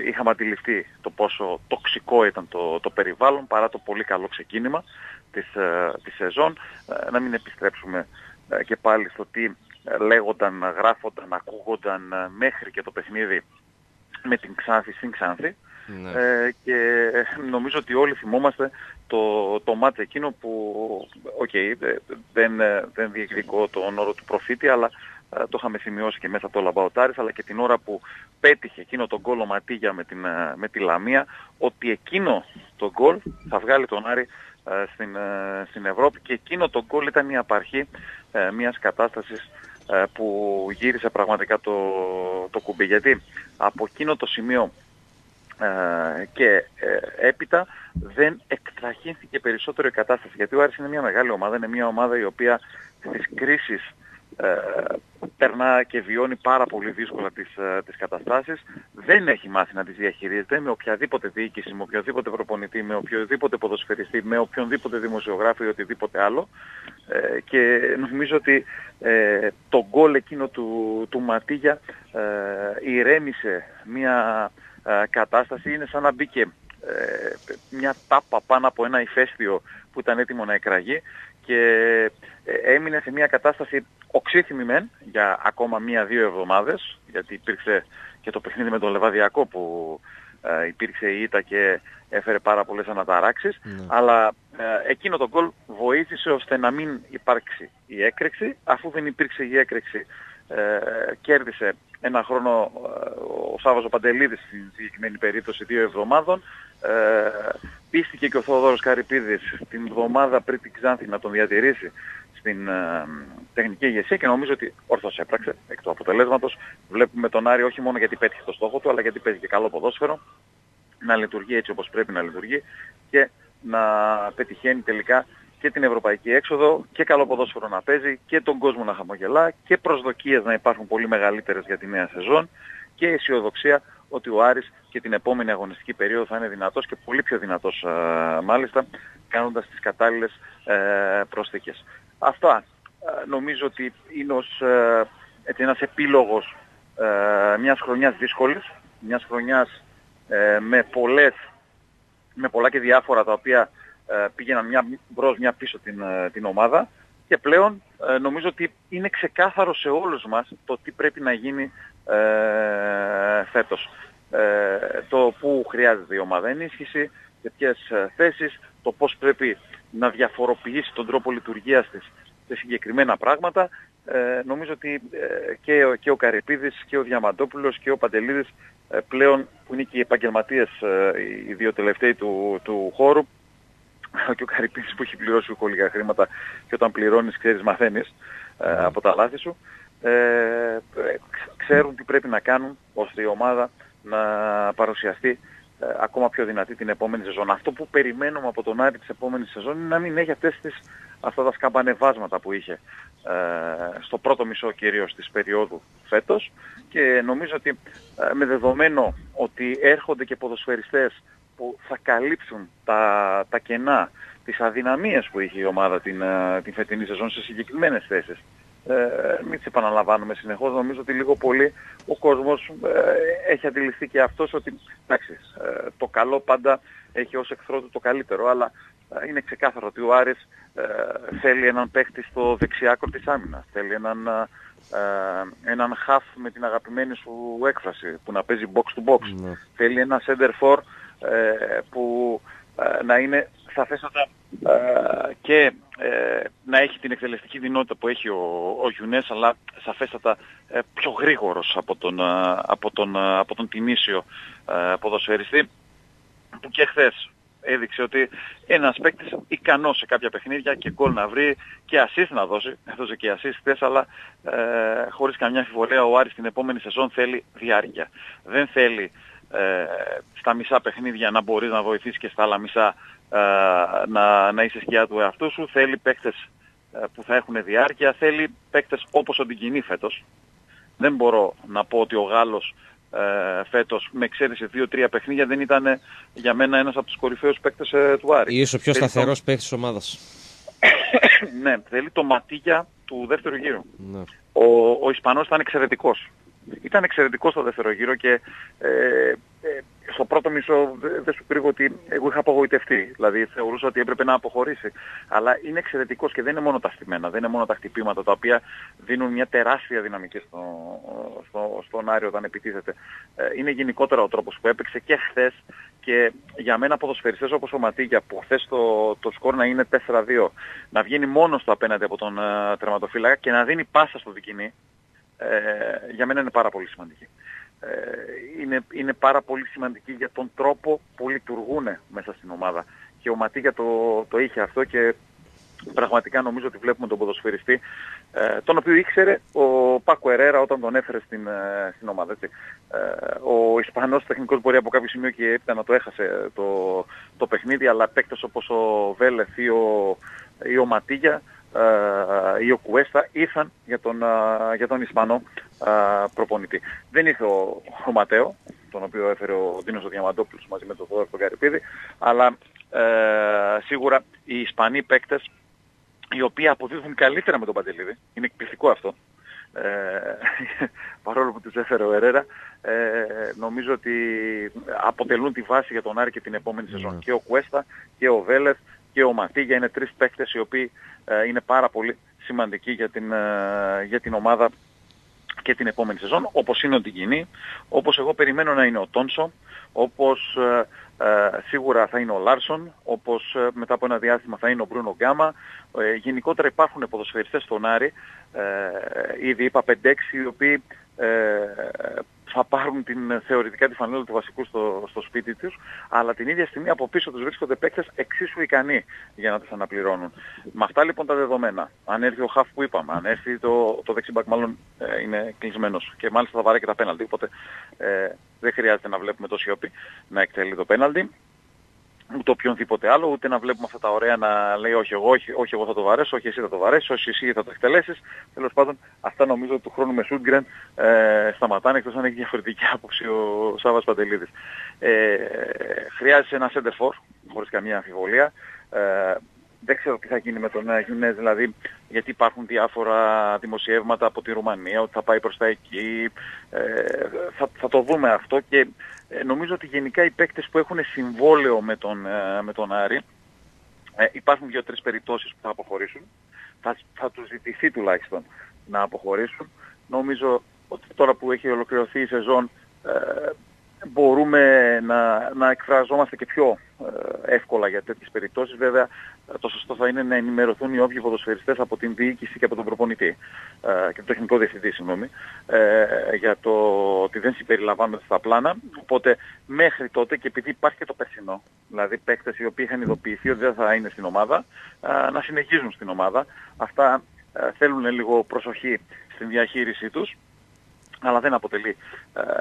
είχαμε αντιληφθεί το πόσο τοξικό ήταν το, το περιβάλλον παρά το πολύ καλό ξεκίνημα της, ε, της σεζόν. Ε, να μην επιστρέψουμε ε, και πάλι στο τι λέγονταν, γράφονταν, ακούγονταν μέχρι και το παιχνίδι με την Ξάνθη στην Ξάνθη ναι. Ε, και νομίζω ότι όλοι θυμόμαστε το, το μάτι εκείνο που, ok, okay, δεν, δεν διεκδικώ τον όρο του προφήτη, αλλά ε, το είχαμε σημειώσει και μέσα από το All About ARIS, αλλά και την ώρα που πέτυχε εκείνο το γκολ ο Ματίγια με, την, ε, με τη Λαμία, ότι εκείνο το γκολ θα βγάλει τον Άρη στην, στην Ευρώπη και εκείνο το γκολ ήταν η απαρχή μιας κατάστασης που γύρισε πραγματικά το, το κουμπί. Γιατί από εκείνο το σημείο ε, και ε, έπειτα δεν εκτραχύνθηκε περισσότερο η κατάσταση. Γιατί ο Άρης είναι μια μεγάλη ομάδα, είναι μια ομάδα η οποία στις κρίσεις ε, περνά και βιώνει πάρα πολύ δύσκολα τις, ε, τις καταστάσεις. Δεν έχει μάθει να τις διαχειρίζεται με οποιαδήποτε διοίκηση, με οποιοδήποτε προπονητή, με οποιοδήποτε ποδοσφαιριστή, με οποιονδήποτε δημοσιογράφο ή οτιδήποτε άλλο. Ε, και νομίζω ότι ε, το γκολ εκείνο του, του Ματίγια ε, ηρέμησε μια ε, κατάσταση είναι σαν να μπήκε ε, μια τάπα πάνω από ένα ηφαίστειο που ήταν έτοιμο να εκραγεί και ε, έμεινε σε μια κατάσταση οξύθυμη μεν για ακόμα μία-δύο εβδομάδες γιατί υπήρξε και το παιχνίδι με τον Λεβαδιακό που υπήρξε η ήττα και έφερε πάρα πολλές αναταράξεις ναι. αλλά εκείνο το γκολ βοήθησε ώστε να μην υπάρξει η έκρηξη αφού δεν υπήρξε η έκρηξη κέρδισε ένα χρόνο ε, ο Σάββας Παντελίδης στην συγκεκριμένη περίπτωση δύο εβδομάδων. Ε, πίστηκε και ο Θόδωρος Καρυπίδης την εβδομάδα πριν την Ξάνθη να τον διατηρήσει στην ε, τεχνική ηγεσία και νομίζω ότι όρθως έπραξε εκ του αποτελέσματος. Βλέπουμε τον Άρη όχι μόνο γιατί πέτυχε το στόχο του αλλά γιατί παίζει και καλό ποδόσφαιρο να λειτουργεί έτσι όπως πρέπει να λειτουργεί και να πετυχαίνει τελικά και την ευρωπαϊκή έξοδο και καλό ποδόσφαιρο να παίζει και τον κόσμο να χαμογελά και προσδοκίες να υπάρχουν πολύ μεγαλύτερες για τη νέα σεζόν και αισιοδοξία ότι ο Άρης και την επόμενη αγωνιστική περίοδο θα είναι δυνατός και πολύ πιο δυνατός μάλιστα κάνοντας τις κατάλληλες ε, προσθήκες. Αυτά νομίζω ότι είναι ως ε, έτσι, ένας επίλογος ε, μιας χρονιάς δύσκολης, μιας χρονιάς με, πολλές, με πολλά και διάφορα τα οποία ε, πήγαιναν μια μπρος μια πίσω την, ε, την ομάδα και πλέον ε, νομίζω ότι είναι ξεκάθαρο σε όλους μας το τι πρέπει να γίνει ε, φέτος. το που χρειάζεται η ομάδα ενίσχυση, σε ποιες θέσεις, το πώς πρέπει να διαφοροποιήσει τον τρόπο λειτουργίας της σε συγκεκριμένα πράγματα. νομίζω ότι και, ο, και ο Καρυπίδης και ο Διαμαντόπουλος και ο Παντελίδης πλέον που είναι και οι επαγγελματίες οι δύο τελευταίοι του, του χώρου και ο Καρυπίνης που έχει πληρώσει λίγο λίγα χρήματα και όταν πληρώνεις ξέρεις μαθαίνεις ε, ναι. από τα λάθη σου ε, ξέρουν τι πρέπει να κάνουν ώστε η ομάδα να παρουσιαστεί ε, ακόμα πιο δυνατή την επόμενη σεζόν. Αυτό που περιμένουμε από τον Άρη της επόμενης σεζόν είναι να μην έχει αυτές τις, αυτά τα σκαμπανεβάσματα που είχε ε, στο πρώτο μισό κυρίως της περίοδου φέτος και νομίζω ότι ε, με δεδομένο ότι έρχονται και ποδοσφαιριστές που θα καλύψουν τα, τα κενά, τις αδυναμίες που είχε η ομάδα την, ε, την φετινή σεζόν σε συγκεκριμένες θέσεις. Ε, μην τις επαναλαμβάνουμε συνεχώς, νομίζω ότι λίγο πολύ ο κόσμος ε, έχει αντιληφθεί και αυτός ότι εντάξει, ε, το καλό πάντα έχει ως εχθρό του το καλύτερο, αλλά ε, είναι ξεκάθαρο ότι ο Άρης θέλει έναν παίχτη στο δεξιάκρο της άμυνας, θέλει έναν, έναν χαφ με την αγαπημένη σου έκφραση που να παίζει box to box, ναι. θέλει ένα center for ε, που ε, να είναι σαφέστατα ε, και να έχει την εκτελεστική δυνότητα που έχει ο, ο Γιουνές αλλά σαφέστατα πιο γρήγορος από τον, από τον, από τον τιμήσιο ποδοσφαιριστή που και χθες έδειξε ότι ένας παίκτης ικανός σε κάποια παιχνίδια και γκολ να βρει και assist να δώσει, έδωσε και assist χθες, αλλά ε, χωρίς καμιά αμφιβολία ο Άρης την επόμενη σεζόν θέλει διάρκεια. Δεν θέλει στα μισά παιχνίδια να μπορείς να βοηθήσεις και στα άλλα μισά να, να είσαι σκιά του εαυτού σου. Θέλει παίκτες που θα έχουν διάρκεια, θέλει παίκτες όπως ο Ντικινή φέτος. Δεν μπορώ να πω ότι ο Γάλλος ε, φέτος με εξαίρεση δύο-τρία παιχνίδια δεν ήταν για μένα ένας από τους κορυφαίους παίκτες ε, του Άρη. Είσαι ο πιο σταθερός το... παίκτης της ομάδας. ναι, θέλει το ματίγια του δεύτερου γύρου. Ναι. Ο, ο Ισπανός ήταν εξαιρετικός. Ήταν εξαιρετικός στο δεύτερο γύρο και ε, ε στο πρώτο μισό δεν σου κρύβω ότι εγώ είχα απογοητευτεί. Δηλαδή θεωρούσα ότι έπρεπε να αποχωρήσει. Αλλά είναι εξαιρετικός και δεν είναι μόνο τα στημένα, δεν είναι μόνο τα χτυπήματα τα οποία δίνουν μια τεράστια δυναμική στο, στο, στον Άριο όταν επιτίθεται. Ε, είναι γενικότερα ο τρόπος που έπαιξε και χθες και για μένα ποδοσφαιριστές όπως ο Ματίγια που χθες το, το σκορ να είναι 4-2 να βγαίνει μόνος του απέναντι από τον uh, τερματοφύλακα και να δίνει πάσα στο δικινή ε, για μένα είναι πάρα πολύ σημαντική. Ε, είναι, είναι πάρα πολύ σημαντική για τον τρόπο που λειτουργούν μέσα στην ομάδα. Και ο Ματίγια το, το είχε αυτό και πραγματικά νομίζω ότι βλέπουμε τον ποδοσφαιριστή ε, τον οποίο ήξερε ο Πάκο Ερέρα όταν τον έφερε στην, ε, στην ομάδα. Έτσι. Ε, ο Ισπανός τεχνικός μπορεί από κάποιο σημείο και έπειτα να το έχασε το, το παιχνίδι αλλά παίκτες όπως ο Βέλεθ ή ο, ή ο Ματίγια ε, ή ο Κουέστα ήρθαν για τον, ε, για τον Ισπανό ε, προπονητή. Δεν ήρθε ο, ο Ματέο, τον οποίο έφερε ο Δίνος ο Διαμαντόπουλος μαζί με τον Θόδωρο Καρυπίδη, αλλά ε, σίγουρα οι Ισπανοί παίκτες οι οποίοι αποδίδουν καλύτερα με τον Παντελίδη, είναι εκπληκτικό αυτό, ε, παρόλο που τους έφερε ο Ερέρα, ε, νομίζω ότι αποτελούν τη βάση για τον Άρη και την επόμενη σεζόν. Ναι. Και ο Κουέστα και ο Βέλεθ και ο Ματίγια είναι τρεις παίκτες οι οποίοι ε, είναι πάρα πολύ σημαντικοί για την, ε, για την ομάδα και την επόμενη σεζόν, όπως είναι ο Τικινή, όπως εγώ περιμένω να είναι ο Τόνσο, όπως ε, σίγουρα θα είναι ο Λάρσον, όπως μετά από ένα διάστημα θα είναι ο Μπρούνο Γκάμα. γενικότερα υπάρχουν ποδοσφαιριστές στον Άρη, ήδη είπα 5-6, οι οποίοι θα πάρουν την, θεωρητικά τη φανέλα του βασικού στο, στο σπίτι τους, αλλά την ίδια στιγμή από πίσω τους βρίσκονται παίκτες εξίσου ικανοί για να τις αναπληρώνουν. Με αυτά λοιπόν τα δεδομένα, αν έρθει ο Χαφ που είπαμε, αν έρθει το, το δεξιμπακ μάλλον ε, είναι κλεισμένος και μάλιστα θα βαράει και τα πέναλτι, οπότε ε, δεν χρειάζεται να βλέπουμε το σιώπη να εκτελεί το πέναλτι ούτε οποιονδήποτε άλλο, ούτε να βλέπουμε αυτά τα ωραία να λέει όχι εγώ, όχι, όχι εγώ θα το βαρέσω, όχι εσύ θα το βαρέσεις, όχι εσύ θα το εκτελέσεις. Τέλος πάντων, αυτά νομίζω του χρόνου με Σούντγκρεν ε, σταματάνε εκτός αν έχει διαφορετική άποψη ο Σάβας Παντελίδης. Ε, χρειάζεται ένα center for, χωρίς καμία αμφιβολία. Ε, δεν ξέρω τι θα γίνει με τον Γιουνές, δηλαδή γιατί υπάρχουν διάφορα δημοσιεύματα από τη Ρουμανία ότι θα πάει προς τα εκεί. Ε, θα, θα το δούμε αυτό και ε, νομίζω ότι γενικά οι παίκτες που έχουν συμβόλαιο με τον, ε, με τον Άρη ε, υπάρχουν δύο-τρεις περιπτώσεις που θα αποχωρήσουν. Θα, θα τους ζητηθεί τουλάχιστον να αποχωρήσουν. Νομίζω ότι τώρα που έχει ολοκληρωθεί η σεζόν ε, μπορούμε να, να εκφραζόμαστε και πιο ε, εύκολα για τέτοιες περιπτώσεις. Βέβαια το σωστό θα είναι να ενημερωθούν οι όποιοι ποδοσφαιριστές από την διοίκηση και από τον προπονητή ε, και τον τεχνικό διευθυντή, συγγνώμη, ε, για το ότι δεν συμπεριλαμβάνονται στα πλάνα. Οπότε μέχρι τότε και επειδή υπάρχει και το περσινό, δηλαδή παίκτες οι οποίοι είχαν ειδοποιηθεί ότι δεν θα είναι στην ομάδα, να συνεχίζουν στην ομάδα. Αυτά θέλουν λίγο προσοχή στην διαχείρισή τους αλλά δεν αποτελεί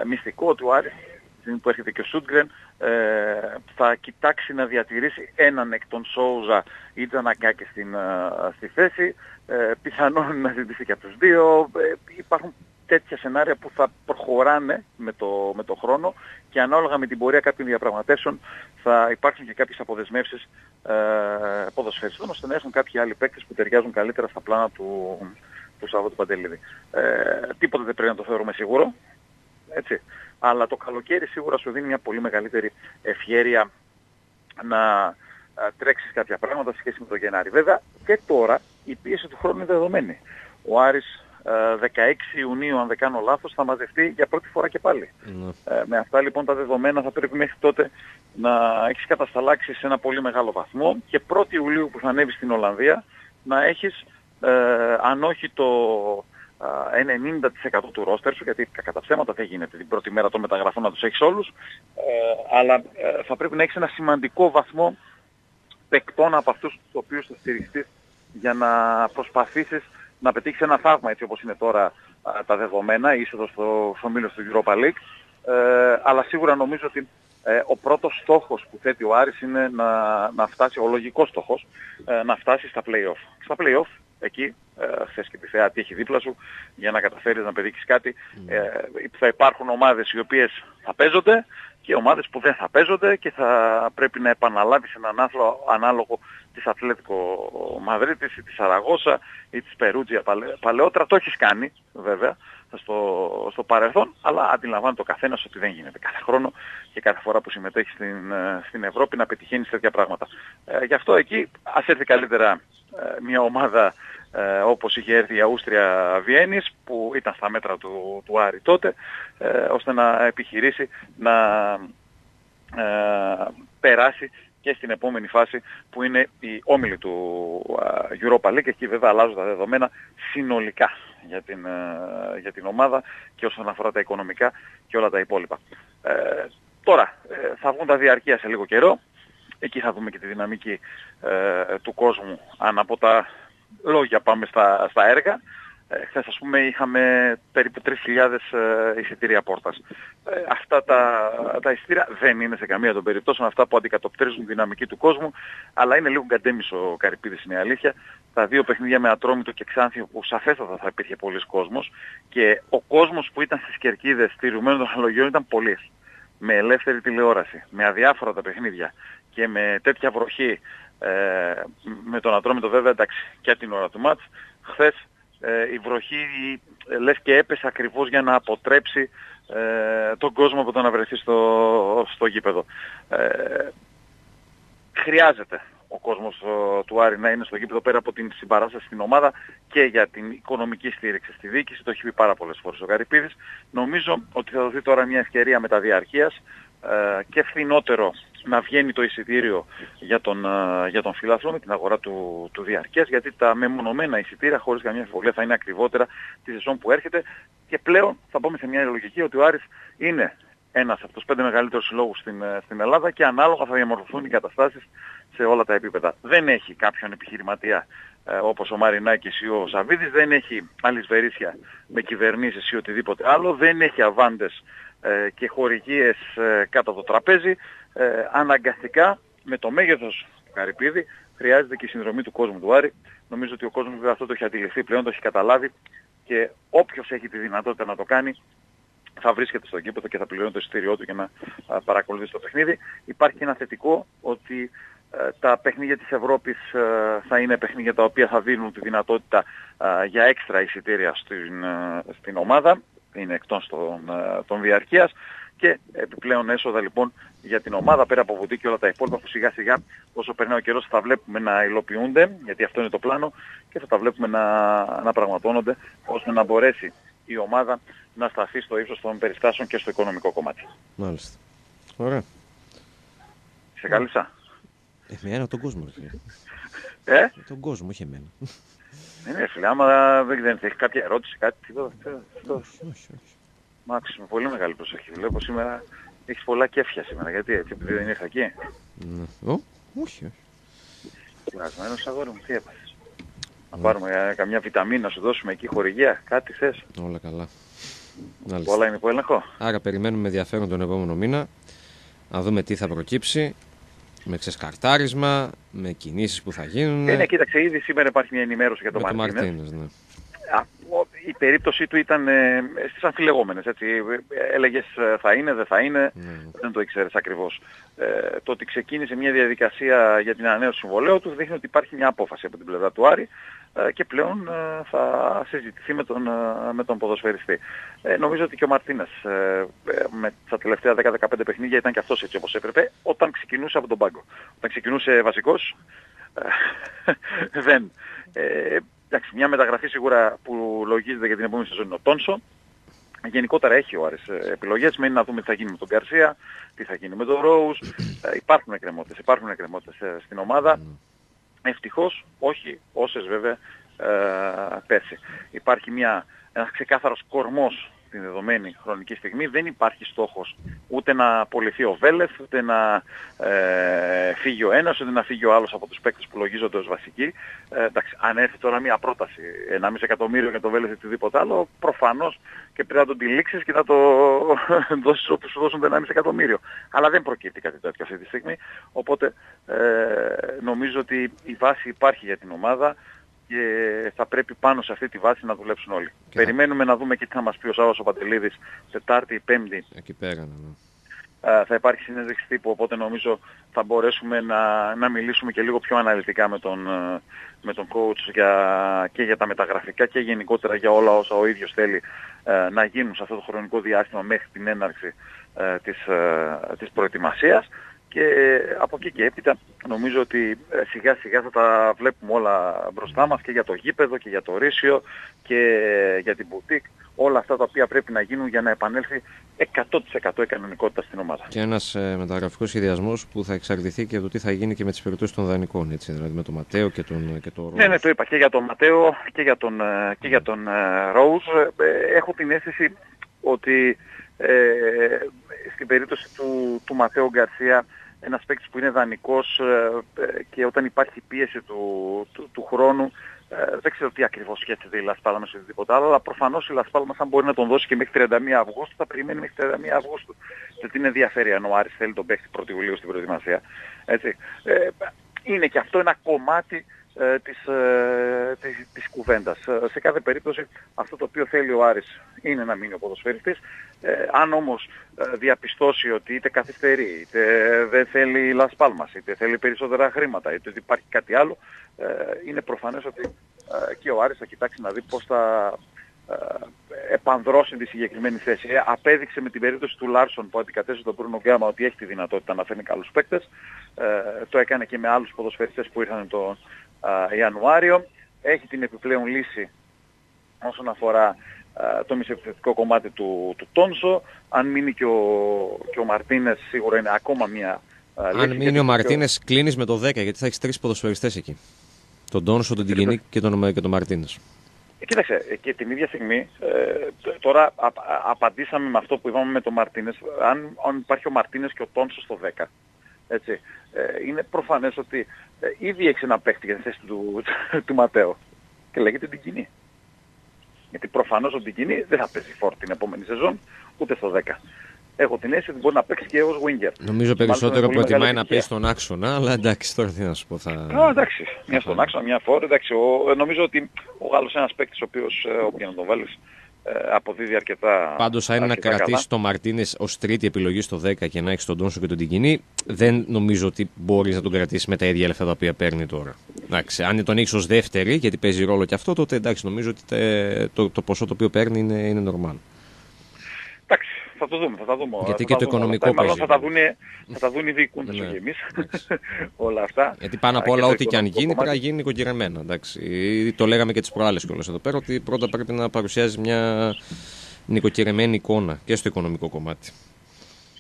μυστικό ότι ο Άρης στιγμή που έρχεται και ο Σούτγκρεν ε, θα κοιτάξει να διατηρήσει έναν εκ των Σόουζα ή τον Ακάκη στην, ε, στη θέση, ε, πιθανόν να ζητήσει και από τους δύο. Ε, υπάρχουν τέτοια σενάρια που θα προχωράνε με το, με το χρόνο και ανάλογα με την πορεία κάποιων διαπραγματεύσεων θα υπάρξουν και κάποιες αποδεσμεύσεις ε, ποδοσφαιριστών ώστε να έχουν κάποιοι άλλοι παίκτες που ταιριάζουν καλύτερα στα πλάνα του, του Σάββατου Παντελίδη. Ε, τίποτα δεν πρέπει να το θεωρούμε σίγουρο. Έτσι αλλά το καλοκαίρι σίγουρα σου δίνει μια πολύ μεγαλύτερη ευχέρεια να τρέξεις κάποια πράγματα σε σχέση με το Γενάρη. Βέβαια και τώρα η πίεση του χρόνου είναι δεδομένη. Ο Άρης 16 Ιουνίου, αν δεν κάνω λάθος, θα μαζευτεί για πρώτη φορά και πάλι. Ναι. Ε, με αυτά λοιπόν τα δεδομένα θα πρέπει μέχρι τότε να έχεις κατασταλάξει σε ένα πολύ μεγάλο βαθμό και 1η Ιουλίου που θα ανέβεις στην Ολλανδία να έχεις, ε, αν όχι το 90% του ρόστερ σου, γιατί κατά ψέματα δεν γίνεται την πρώτη μέρα των μεταγραφών να τους έχεις όλους, ε, αλλά ε, θα πρέπει να έχεις ένα σημαντικό βαθμό παικτών από αυτούς τους οποίους θα στηριχτείς για να προσπαθήσεις να πετύχεις ένα θαύμα έτσι όπως είναι τώρα τα δεδομένα, είσοδος στο, στο του Europa League αλλά σίγουρα νομίζω ότι ο πρώτος στόχος που θέτει ο Άρης είναι να, να φτάσει, ο λογικός στόχος, να φτάσει στα play-off. Στα play-off εκεί, ε, θες και τη θεά τι έχει δίπλα σου, για να καταφέρεις να πετύχεις κάτι. Mm. Ε, θα υπάρχουν ομάδες οι οποίες θα παίζονται και ομάδες που δεν θα παίζονται και θα πρέπει να επαναλάβεις έναν άθλο ανάλογο της Αθλέτικο Μαδρίτης ή της Αραγώσα ή της Περούτζια παλαιότερα. Το έχεις κάνει βέβαια στο, στο παρελθόν, αλλά αντιλαμβάνεται ο καθένας ότι δεν γίνεται κάθε χρόνο και κάθε φορά που συμμετέχεις στην, ε, στην Ευρώπη να πετυχαίνεις τέτοια πράγματα. Ε, γι' αυτό εκεί ας έρθει καλύτερα ε, μια ομάδα ε, όπως είχε έρθει η Αούστρια Βιέννης που ήταν στα μέτρα του, του Άρη τότε ε, ώστε να επιχειρήσει να ε, περάσει και στην επόμενη φάση που είναι η όμιλη του Europa League. Εκεί βέβαια αλλάζουν τα δεδομένα συνολικά για την, για την ομάδα και όσον αφορά τα οικονομικά και όλα τα υπόλοιπα. Ε, τώρα, θα βγουν τα διαρκεία σε λίγο καιρό. Εκεί θα δούμε και τη δυναμική του κόσμου αν από τα λόγια πάμε στα, στα έργα. Ε, χθες ας πούμε είχαμε περίπου 3.000 ε, εισιτήρια πόρτας. Ε, αυτά τα, τα εισιτήρια δεν είναι σε καμία των περιπτώσεων αυτά που αντικατοπτρίζουν τη δυναμική του κόσμου, αλλά είναι λίγο καντέμισο ο Καρυπίδης είναι η αλήθεια. Τα δύο παιχνίδια με Ατρόμητο και Ξάνθη που σαφέστατα θα υπήρχε πολλοί κόσμος και ο κόσμος που ήταν στις κερκίδες στηρουμένων των αλογιών ήταν πολλοί. Με ελεύθερη τηλεόραση, με αδιάφορα τα παιχνίδια και με τέτοια βροχή ε, με τον Ατρόμητο βέβαια εντάξει και την ώρα του μάτς. Χθες ε, η βροχή ε, λες και έπεσε ακριβώς για να αποτρέψει ε, τον κόσμο από το να βρεθεί στο, στο γήπεδο. Ε, χρειάζεται ο κόσμος του Άρη να είναι στο γήπεδο πέρα από την συμπαράσταση στην ομάδα και για την οικονομική στήριξη στη διοίκηση. Το έχει πει πάρα πολλές φορές ο Καρυπίδης. Νομίζω ότι θα δοθεί τώρα μια ευκαιρία μεταδιαρχίας ε, και φθηνότερο να βγαίνει το εισιτήριο για τον, ε, για τον φιλάθλο με την αγορά του, του διαρκείας γιατί τα μεμονωμένα εισιτήρια χωρίς καμία αμφιβολία θα είναι ακριβότερα τη σεζόν που έρχεται και πλέον θα πούμε σε μια λογική ότι ο Άρης είναι ένας από τους πέντε μεγαλύτερους συλλόγους στην, ε, στην Ελλάδα και ανάλογα θα διαμορφωθούν οι καταστάσεις σε όλα τα επίπεδα. Δεν έχει κάποιον επιχειρηματία ε, όπως ο Μαρινάκης ή ο Σαββίδης, δεν έχει αλυσβερίσια με κυβερνήσεις ή οτιδήποτε άλλο, δεν έχει αβάντες ε, και χορηγίες ε, κάτω από το τραπέζι, ε, αναγκαστικά με το μέγεθος του Καρυπίδη χρειάζεται και η συνδρομή του κόσμου του Άρη. Νομίζω ότι ο κόσμος βέβαια αυτό το έχει αντιληφθεί πλέον, το έχει καταλάβει και όποιος έχει τη δυνατότητα να το κάνει θα βρίσκεται στον κήπο και θα πληρώνει το εισιτήριό του για να παρακολουθήσει το παιχνίδι. Υπάρχει και ένα θετικό ότι τα παιχνίδια της Ευρώπης θα είναι παιχνίδια τα οποία θα δίνουν τη δυνατότητα για έξτρα εισιτήρια στην, στην ομάδα είναι εκτός των, ε, των διαρκείας και επιπλέον έσοδα λοιπόν για την ομάδα πέρα από βουτή και όλα τα υπόλοιπα που σιγά σιγά όσο περνάει ο καιρός θα τα βλέπουμε να υλοποιούνται γιατί αυτό είναι το πλάνο και θα τα βλέπουμε να, να πραγματώνονται ώστε να μπορέσει η ομάδα να σταθεί στο ύψος των περιστάσεων και στο οικονομικό κομμάτι. Μάλιστα. Ωραία. Σε κάλυψα. Εμένα τον κόσμο. Ε; Τον κόσμο, όχι εμένα. Ναι, φίλε, άμα δεν έχει κάποια ερώτηση, κάτι, τίποτα. Όχι, όχι, όχι. Μ' με πολύ μεγάλη προσοχή. Βλέπω σήμερα έχεις πολλά κέφια σήμερα. Γιατί έτσι, επειδή δεν ήρθα εκεί. Ναι. όχι, όχι. Κουρασμένος αγόρι μου, τι έπαθες. Να πάρουμε καμιά βιταμίνα να σου δώσουμε εκεί χορηγία, κάτι θες; Όλα καλά. Όλα είναι υπό έλεγχο. Άρα περιμένουμε με ενδιαφέρον τον επόμενο μήνα να δούμε τι θα προκύψει με ξεσκαρτάρισμα, με κινήσεις που θα γίνουν. Ε, ναι, κοίταξε, ήδη σήμερα υπάρχει μια ενημέρωση για τον Μαρτίνες. Μαρτίνες ναι. Η περίπτωση του ήταν ε, στις αμφιλεγόμενες, έτσι. Έλεγες ε, θα είναι, δεν θα είναι, ναι. δεν το ήξερες ακριβώς. Ε, το ότι ξεκίνησε μια διαδικασία για την ανανέωση του συμβολέου του δείχνει ότι υπάρχει μια απόφαση από την πλευρά του Άρη ε, και πλέον ε, θα συζητηθεί με τον, ε, με τον ποδοσφαιριστή. νομίζω ότι και ο Μαρτίνες με τα τελευταία 10-15 παιχνίδια ήταν και αυτός έτσι όπως έπρεπε όταν ξεκινούσε από τον πάγκο. Όταν ξεκινούσε βασικός δεν. Ε, εντάξει, μια μεταγραφή σίγουρα που λογίζεται για την επόμενη σεζόν είναι ο Τόνσο. Γενικότερα έχει ο Άρης επιλογές, μένει να δούμε τι θα γίνει με τον Γκαρσία, τι θα γίνει με τον Ρόους. υπάρχουν εκκρεμότητες, υπάρχουν εκκρεμότητες στην ομάδα. Ευτυχώς όχι όσες βέβαια ε, πέρσι. Υπάρχει μια, ένας ξεκάθαρος κορμός την δεδομένη χρονική στιγμή δεν υπάρχει στόχος ούτε να απολυθεί ο Βέλεθ, ούτε να ε, φύγει ο ένας, ούτε να φύγει ο άλλος από τους παίκτες που λογίζονται ως βασικοί. Ε, εντάξει, αν έρθει τώρα μια πρόταση, ένα μισό εκατομμύριο για το Βέλεθ ή οτιδήποτε άλλο, προφανώς και πρέπει να τον τυλίξεις και να το δώσεις όπου σου δώσουν το 1,5 εκατομμύριο. Αλλά δεν προκύπτει κάτι τέτοιο αυτή τη στιγμή, οπότε ε, νομίζω ότι η βάση υπάρχει για την ομάδα και θα πρέπει πάνω σε αυτή τη βάση να δουλέψουν όλοι. Περιμένουμε να δούμε και τι θα μας πει ο Σάββας ο Παντελίδης Τετάρτη, Πέμπτη. Εκεί πέρα, ναι. θα υπάρχει συνέντευξη τύπου, οπότε νομίζω θα μπορέσουμε να, να μιλήσουμε και λίγο πιο αναλυτικά με τον, με τον coach για, και για τα μεταγραφικά και γενικότερα για όλα όσα ο ίδιος θέλει ε, να γίνουν σε αυτό το χρονικό διάστημα μέχρι την έναρξη ε, της, ε, της προετοιμασίας και από εκεί και έπειτα νομίζω ότι σιγά σιγά θα τα βλέπουμε όλα μπροστά μας και για το γήπεδο και για το ρίσιο και για την μπουτίκ όλα αυτά τα οποία πρέπει να γίνουν για να επανέλθει 100% η κανονικότητα στην ομάδα. Και ένας ε, μεταγραφικός σχεδιασμός που θα εξαρτηθεί και από το τι θα γίνει και με τις περιπτώσεις των δανεικών, έτσι, δηλαδή με τον Ματέο και τον, και τον Ναι, ναι, το είπα και για τον Ματέο και για τον, ε, και για τον ε, Ρόουζ. Ε, έχω την αίσθηση ότι ε, στην περίπτωση του, του Ματέο Γκαρσία ένας παίκτης που είναι δανεικός και όταν υπάρχει πίεση του, του, του χρόνου ε, δεν ξέρω τι ακριβώς σκέφτεται η Λασπάλμα ή οτιδήποτε άλλο, αλλά προφανώς η Λασπάλμα αν μπορεί να τον δώσει και μέχρι 31 Αυγούστου, θα περιμένει μέχρι 31 Αυγούστου. Δεν την ενδιαφέρει αν ο Άρης θέλει τον παίχτη 1η Ιουλίου στην προετοιμασία. Έτσι. Ε, είναι και αυτό ένα κομμάτι ε, της, ε, της, της κουβέντας. Ε, σε κάθε περίπτωση αυτό το οποίο θέλει ο Άρης είναι να μείνει ο ποδοσφαιριστής. Ε, αν όμως ε, διαπιστώσει ότι είτε καθυστερεί, είτε δεν θέλει Λασπάλμας, είτε θέλει περισσότερα χρήματα, είτε ότι υπάρχει κάτι άλλο, ε, είναι προφανές ότι και ο Άρης θα κοιτάξει να δει πώς θα επανδρώσει τη συγκεκριμένη θέση. απέδειξε με την περίπτωση του Λάρσον που αντικατέστησε τον Προύνο Γκάμα ότι έχει τη δυνατότητα να φέρνει καλούς παίκτες. το έκανε και με άλλους ποδοσφαιριστές που ήρθαν τον Ιανουάριο. Έχει την επιπλέον λύση όσον αφορά το μισοεπιθετικό κομμάτι του, του Τόνσο. Αν μείνει και ο, και ο Μαρτίνες σίγουρα είναι ακόμα μια λύση. Αν μείνει ο Μαρτίνες πιο... κλείνεις με το 10 γιατί θα έχεις τρεις ποδοσφαιριστές εκεί. Τον Τόνσο, τον Τιγενή και τον, και τον Μαρτίνες. Ε, κοίταξε, και την ίδια στιγμή, ε, τώρα α, απαντήσαμε με αυτό που είπαμε με τον Μαρτίνες, αν, αν υπάρχει ο Μαρτίνες και ο Τόνσο στο 10. Έτσι. Ε, είναι προφανές ότι ε, ήδη έχει ένα παίχτη για τη θέση του, του Ματέο και λέγεται την κοινή. Γιατί προφανώς ο Ντικίνη δεν θα παίζει φόρ την επόμενη σεζόν, ούτε στο 10. Έχω την αίσθηση ότι μπορεί να παίξει και ως winger. Νομίζω περισσότερο προτιμάει να παίζει στον άξονα, αλλά εντάξει, τώρα τι να σου πω. Θα... Α, εντάξει, μια στον άξονα, μια φόρ. Εντάξει, ο, νομίζω ότι ο Γάλλος είναι ένας παίκτης ο οποίος, ε, όπου να τον βάλεις, ε, αποδίδει αρκετά. Πάντως, αν είναι να κρατήσει τον Μαρτίνες ως τρίτη επιλογή στο 10 και να έχει τον Τόνσο και τον Τικινή, δεν νομίζω ότι μπορείς να τον κρατήσεις με τα ίδια λεφτά τα οποία παίρνει τώρα. Εντάξει, αν τον έχεις ως δεύτερη, γιατί παίζει ρόλο και αυτό, τότε εντάξει, νομίζω ότι το, το ποσό το οποίο παίρνει είναι, είναι normal. Εντάξει, θα το δούμε, θα τα δούμε. Γιατί θα και το οικονομικό παίζει. Θα τα δουν, θα τα δουν οι διοικούντες ναι. εμείς, όλα αυτά. Γιατί πάνω απ' όλα ό,τι και αν γίνει πρέπει να γίνει νοικοκυρεμένα. Εντάξει. Το λέγαμε και τις προάλλες κιόλας εδώ πέρα ότι πρώτα πρέπει να παρουσιάζει μια νοικοκυρεμένη εικόνα και στο οικονομικό κομμάτι.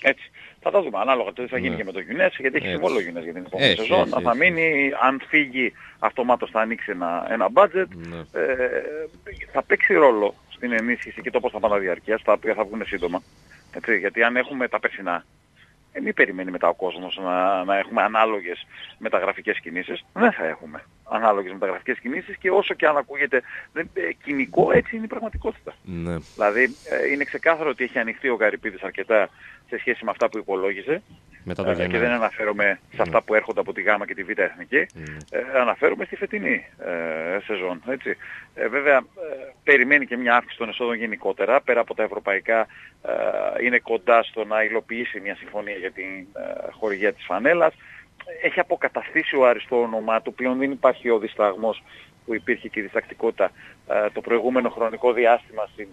Έτσι. Θα τα δούμε ανάλογα τι θα γίνει ναι. και με το Γιουνές, γιατί έχει συμβόλο Γιουνές για την επόμενη σεζόν. Έτσι, θα μείνει, αν φύγει αυτομάτως θα ανοίξει ένα, ένα budget. Ναι. Ε, θα παίξει ρόλο στην ενίσχυση και το πώς θα πάνε τα διαρκεία, τα οποία θα βγουν σύντομα. Έτσι, γιατί αν έχουμε τα περσινά, ε, μην περιμένει μετά ο κόσμος να, να έχουμε ανάλογες μεταγραφικές κινήσεις. Δεν θα έχουμε ανάλογες μεταγραφικές κινήσεις και όσο και αν ακούγεται δεν, ε, κοινικό, έτσι είναι η πραγματικότητα. Ναι. Δηλαδή ε, είναι ξεκάθαρο ότι έχει ανοιχτεί ο Καρυπίδης αρκετά σε σχέση με αυτά που υπολόγιζε. Μετά το ε, και δεν αναφέρομαι σε αυτά που έρχονται από τη ΓΑΜΑ και τη Β' Εθνική. Ε, αναφέρομαι στη φετινή ε, σεζόν. Έτσι. Ε, βέβαια, ε, περιμένει και μια αύξηση των εσόδων γενικότερα. Πέρα από τα ευρωπαϊκά, είναι κοντά στο να υλοποιήσει μια συμφωνία για την χορηγία της φανέλας. Έχει αποκαταστήσει ο Άριστο όνομά του, πλέον δεν υπάρχει ο δισταγμός που υπήρχε και η διστακτικότητα το προηγούμενο χρονικό διάστημα στις,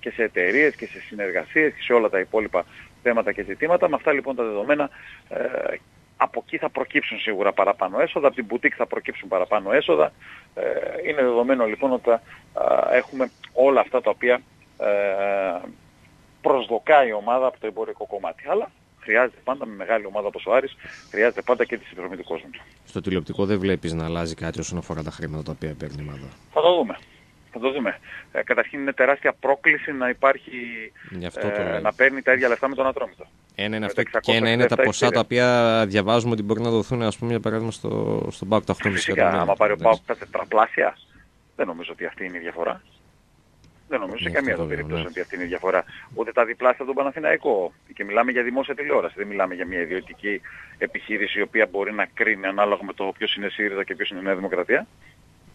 και σε εταιρείες και σε συνεργασίες και σε όλα τα υπόλοιπα θέματα και ζητήματα. Με αυτά λοιπόν τα δεδομένα ε, από εκεί θα προκύψουν σίγουρα παραπάνω έσοδα, από την μπουτίκ θα προκύψουν παραπάνω έσοδα. Ε, είναι δεδομένο λοιπόν ότι έχουμε όλα αυτά τα οποία ε, προσδοκάει η ομάδα από το εμπορικό κομμάτι. Αλλά χρειάζεται πάντα με μεγάλη ομάδα όπως ο Άρης, χρειάζεται πάντα και της συνδρομή του κόσμου. Στο τηλεοπτικό δεν βλέπεις να αλλάζει κάτι όσον αφορά τα χρήματα τα οποία παίρνει η ομάδα; Θα το δούμε. Θα το δούμε. Ε, καταρχήν είναι τεράστια πρόκληση να υπάρχει, ε, να παίρνει τα ίδια λεφτά με τον Ατρόμητο. Ένα είναι αυτό και ένα είναι τα ποσά τα οποία διαβάζουμε ότι μπορεί να δοθούν ας πούμε για παράδειγμα στο, στον ΠΑΟΚ τα 8,5 Φυσικά, άμα πάρει ο ΠΑΟΚ τα τετραπλάσια, δεν νομίζω ότι αυτή είναι η διαφορά. Δεν νομίζω σε καμία περίπτωση ναι. ότι αυτή είναι η διαφορά. Ούτε τα διπλάσια τον Παναθηναϊκό. Και μιλάμε για δημόσια τηλεόραση. Δεν μιλάμε για μια ιδιωτική επιχείρηση η οποία μπορεί να κρίνει ανάλογα με το ποιος είναι ΣΥΡΙΖΑ και ποιος είναι η Νέα Δημοκρατία.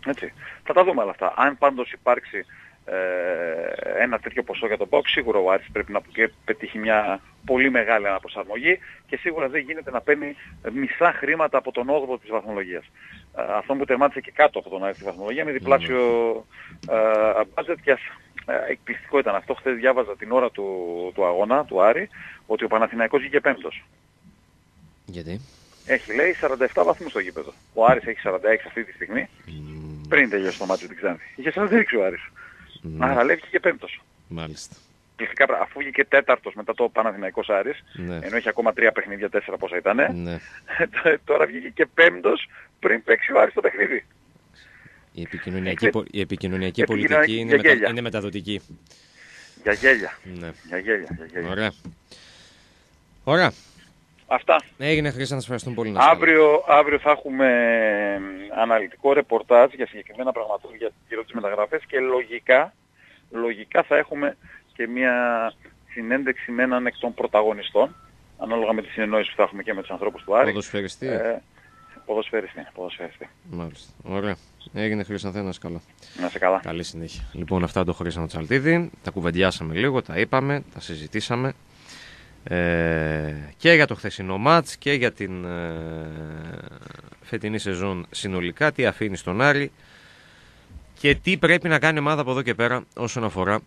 Έτσι. Θα τα δούμε όλα αυτά. Αν πάντως υπάρξει ε, ένα τέτοιο ποσό για τον ΠΟΚ, σίγουρα ο Άρης πρέπει να πετύχει μια πολύ μεγάλη αναπροσαρμογή και σίγουρα δεν γίνεται να παίρνει μισά χρήματα από τον 8ο της βαθμολογίας. Ε, αυτό που τερμάτισε και κάτω από τον Άρη στη βαθμολογίας με διπλάσιο ε, budget και ε, εκπληκτικό ήταν αυτό. Χθες διάβαζα την ώρα του, του αγώνα, του Άρη, ότι ο Παναθηναϊκός βγήκε πέμπτος. Γιατί; Έχει λέει 47 βαθμούς στο γήπεδο. Ο Άρης έχει 46 αυτή τη στιγμή. Mm. Πριν τελειώσει το μάτι του Ξάνθη. Είχε 46 ο Άρης. Mm. Άρα λέει και πέμπτος. Μάλιστα. Φυσικά αφού βγήκε τέταρτος μετά το Παναθηναϊκός Άρης, ναι. ενώ έχει ακόμα τρία παιχνίδια, τέσσερα πόσα ήταν, ναι. τώρα βγήκε και πέμπτος πριν παίξει ο Άρης το παιχνίδι. Η επικοινωνιακή, η επικοινωνιακή πολιτική είναι, μετα, είναι μεταδοτική. Για γέλια. Ναι. Για γέλια, για γέλια. Ωραία. Ωραία. Αυτά. Έγινε χρήση να σας ευχαριστούμε πολύ. Να αύριο, αύριο θα έχουμε αναλυτικό ρεπορτάζ για συγκεκριμένα πραγματικά για τις μεταγραφές και λογικά, λογικά θα έχουμε και μια συνέντευξη με έναν εκ των πρωταγωνιστών ανάλογα με τη συνεννόηση που θα έχουμε και με τους ανθρώπους του Άρη. Ποδοσφαιριστή. Ε, ποδοσφαιριστή, ποδοσφαιριστή. Μάλιστα. Ωραία. Έγινε Χρήστος να καλά. Να σε καλά. Καλή συνέχεια. Λοιπόν, αυτά το Χρήστο Τσαλτίδη. Τα κουβεντιάσαμε λίγο, τα είπαμε, τα συζητήσαμε. Ε, και για το χθεσινό μάτς και για την ε, φετινή σεζόν συνολικά, τι αφήνει στον Άρη και τι πρέπει να κάνει η ομάδα από εδώ και πέρα όσον αφορά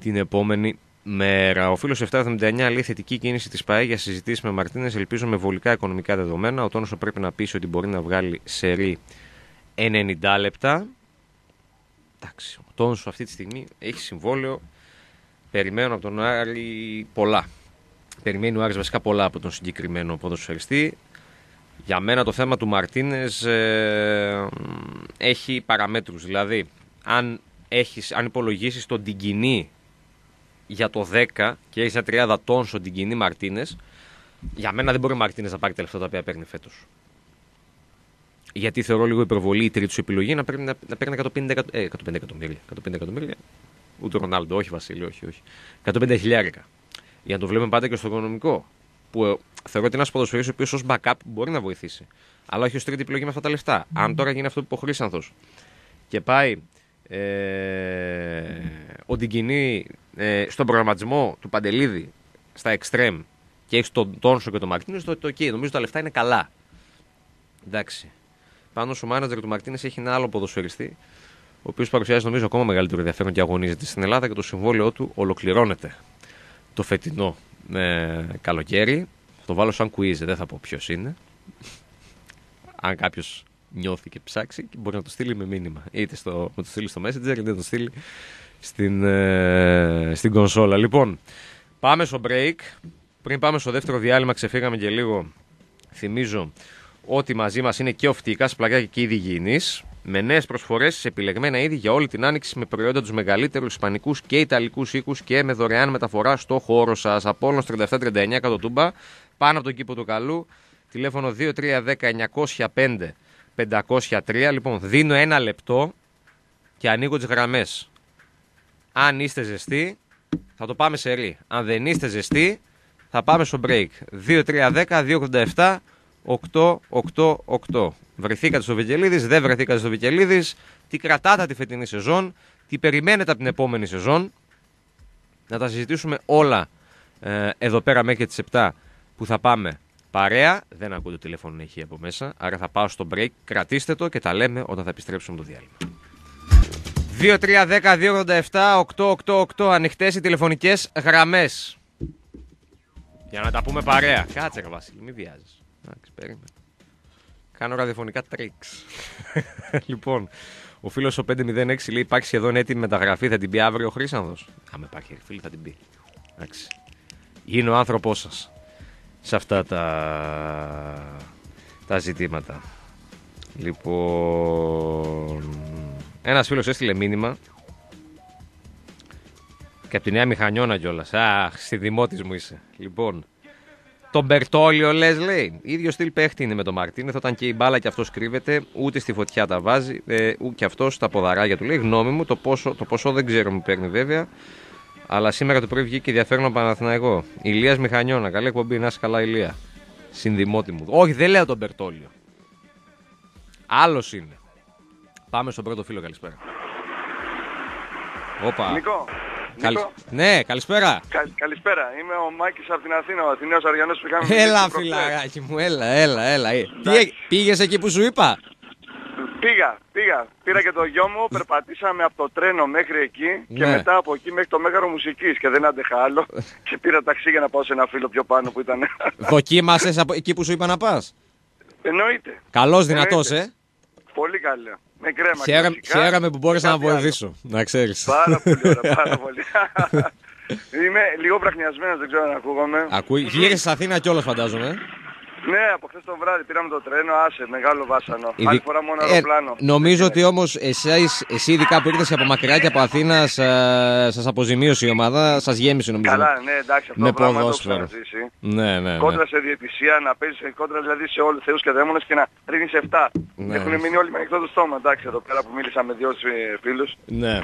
την επόμενη μέρα. Ο φίλος 779 λέει θετική κίνηση της ΠαΕ για συζητήσεις με Μαρτίνες. Ελπίζω με βολικά οικονομικά δεδομένα. Ο Τόνος πρέπει να πει ότι μπορεί να βγάλει σερή 90 λεπτά. Εντάξει, ο Τόνος αυτή τη στιγμή έχει συμβόλαιο. Περιμένω από τον Άρη πολλά. Περιμένει ο Άρης βασικά πολλά από τον συγκεκριμένο ποδοσφαιριστή. Για μένα το θέμα του Μαρτίνες ε, έχει παραμέτρους. Δηλαδή, αν, έχεις, αν υπολογίσεις τον Τιγκινή για το 10 και έχεις ένα τριάδα Τόνσο Τιγκινή Μαρτίνες, για μένα δεν μπορεί ο Μαρτίνες να πάρει τα λεφτά τα οποία παίρνει φέτος γιατί θεωρώ λίγο υπερβολή η τρίτη σου επιλογή να παίρνει, να παίρνει 150, ε, 150 εκατομμύρια. 150 εκατομμύρια. Ούτε ο Ρονάλντο, όχι Βασίλειο, όχι, όχι. 150 χιλιάρικα. Για να το βλέπουμε πάντα και στο οικονομικό. Που ε, θεωρώ ότι είναι ένα ποδοσφαιριστή ο οποίο ω backup μπορεί να βοηθήσει. Αλλά όχι ω τρίτη επιλογή με αυτά τα λεφτά. Αν τώρα γίνει αυτό που είπε ο Χρήσανθο και πάει ε, ο Ντιγκινή ε, στον προγραμματισμό του Παντελίδη στα extreme και έχει τον Τόνσο και τον Μαρτίνο, το, το okay, νομίζω τα λεφτά είναι καλά. Εντάξει πάνω στο μάνατζερ του Μαρτίνες έχει ένα άλλο ποδοσφαιριστή, ο οποίος παρουσιάζει νομίζω ακόμα μεγαλύτερο ενδιαφέρον και αγωνίζεται στην Ελλάδα και το συμβόλαιό του ολοκληρώνεται το φετινό ε, καλοκαίρι. Θα το βάλω σαν quiz, δεν θα πω ποιος είναι. Αν κάποιος νιώθει και ψάξει, μπορεί να το στείλει με μήνυμα. Είτε στο, να το στείλει στο Messenger, είτε να το στείλει στην, ε, στην κονσόλα. Λοιπόν, πάμε στο break. Πριν πάμε στο δεύτερο διάλειμμα, ξεφύγαμε και λίγο. Θυμίζω ότι μαζί μας είναι και ο Φτικά, πλαγιά και είδη υγιεινής, με νέες προσφορές σε επιλεγμένα είδη για όλη την άνοιξη με προϊόντα τους μεγαλύτερους Ισπανικούς και Ιταλικούς οίκους και με δωρεάν μεταφορά στο χώρο σας. Απόλυτο 3739 κάτω τούμπα, πάνω από τον κήπο του καλού. Τηλέφωνο 2310 905 Λοιπόν, δίνω ένα λεπτό και ανοίγω τις γραμμές. Αν είστε ζεστοί, θα το πάμε σε ρί. Αν δεν είστε ζεστοί, θα πάμε στο break. 2310 287 8-8-8. Βρεθήκατε στο Βικελίδης, δεν βρεθήκατε στο Βικελίδης. Τι κρατάτε τη φετινή σεζόν, τι περιμένετε από την επόμενη σεζόν. Να τα συζητήσουμε όλα ε, εδώ πέρα μέχρι τις 7 που θα πάμε παρέα. Δεν ακούω το τηλέφωνο να έχει από μέσα, άρα θα πάω στο break. Κρατήστε το και τα λέμε όταν θα επιστρέψουμε το διάλειμμα. 2-3-10-287-888 ανοιχτές οι τηλεφωνικές γραμμές. Για να τα πούμε παρέα. Κάτσε, Βασίλη, μην βιάζει. Εντάξει, περίμενε. Κάνω ραδιοφωνικά τρίξ. λοιπόν, ο φίλος ο 506 λέει: Υπάρχει σχεδόν έτοιμη μεταγραφή, θα την πει αύριο ο Χρήσανδος. Άμα υπάρχει φίλη, θα την πει. Εντάξει. Είναι ο άνθρωπός σας σε αυτά τα, τα ζητήματα. Λοιπόν, ένας φίλος έστειλε μήνυμα Και από τη Νέα Μηχανιώνα κιόλας. Αχ, στη δημότης μου είσαι. Λοιπόν. Τον Μπερτόλιο λες, λέει. ίδιο στυλ παίχτη είναι με τον Μαρτίνεθ. Όταν και η μπάλα και αυτός κρύβεται, ούτε στη φωτιά τα βάζει, ε, ούτε και αυτός στα ποδαράγια του λέει. Γνώμη μου, το ποσό, το ποσό δεν ξέρω μου παίρνει βέβαια. Αλλά σήμερα το πρωί βγήκε ενδιαφέρον Παναθηναϊκό. Ηλίας Μηχανιώνα. Καλή εκπομπή, να είσαι καλά, Ηλία. Συνδημότη μου. Όχι, δεν λέω τον Μπερτόλιο. Άλλος είναι. Πάμε στον πρώτο φίλο, καλησπέρα. Όπα. Νικό. Καλη... Ναι, καλησπέρα. Κα... Καλησπέρα. Είμαι ο Μάκης από την Αθήνα, ο Αθηναίος Αριανός που είχαμε Έλα, φιλαράκι μου, έλα, έλα, έλα. Ε, τι πήγες εκεί που σου είπα; Πήγα, πήγα. Πήρα και το γιο μου, περπατήσαμε από το τρένο μέχρι εκεί και ναι. μετά από εκεί μέχρι το Μέγαρο Μουσικής και δεν άντεχα άλλο και πήρα ταξί για να πάω σε ένα φίλο πιο πάνω που ήταν. Δοκίμασες από εκεί που σου είπα να πας; Εννοείται. Καλός, δυνατός, ε. Πολύ καλό. Με κρέμα. Χαίρομαι, χαίρομαι που μπόρεσα να βοηθήσω. Να ξέρεις. Πάρα πολύ ωραία, πάρα πολύ. Είμαι λίγο βραχνιασμένος, δεν ξέρω αν ακούγομαι. Ακούει. Γύρισες Αθήνα κιόλας φαντάζομαι. Ναι, από χθες το βράδυ πήραμε το τρένο, άσε, μεγάλο βάσανο. Ήδη... Άλλη φορά μόνο ε, αεροπλάνο. νομίζω ότι όμως εσείς, εσύ ειδικά που ήρθες από μακριά και από Αθήνα ε, σας αποζημίωσε η ομάδα, σας γέμισε νομίζω. Καλά, ναι, εντάξει, αυτό με το πράγμα το έχω Ναι, ναι, ναι. Κόντρα σε διαιτησία, να παίζεις κόντρα δηλαδή σε όλους θεούς και δαίμονες και να ρίχνεις 7. Ναι. Έχουν μείνει όλοι με ανοιχτό το στόμα, εντάξει, εδώ πέρα που μίλησα με δύο φίλους. Ναι.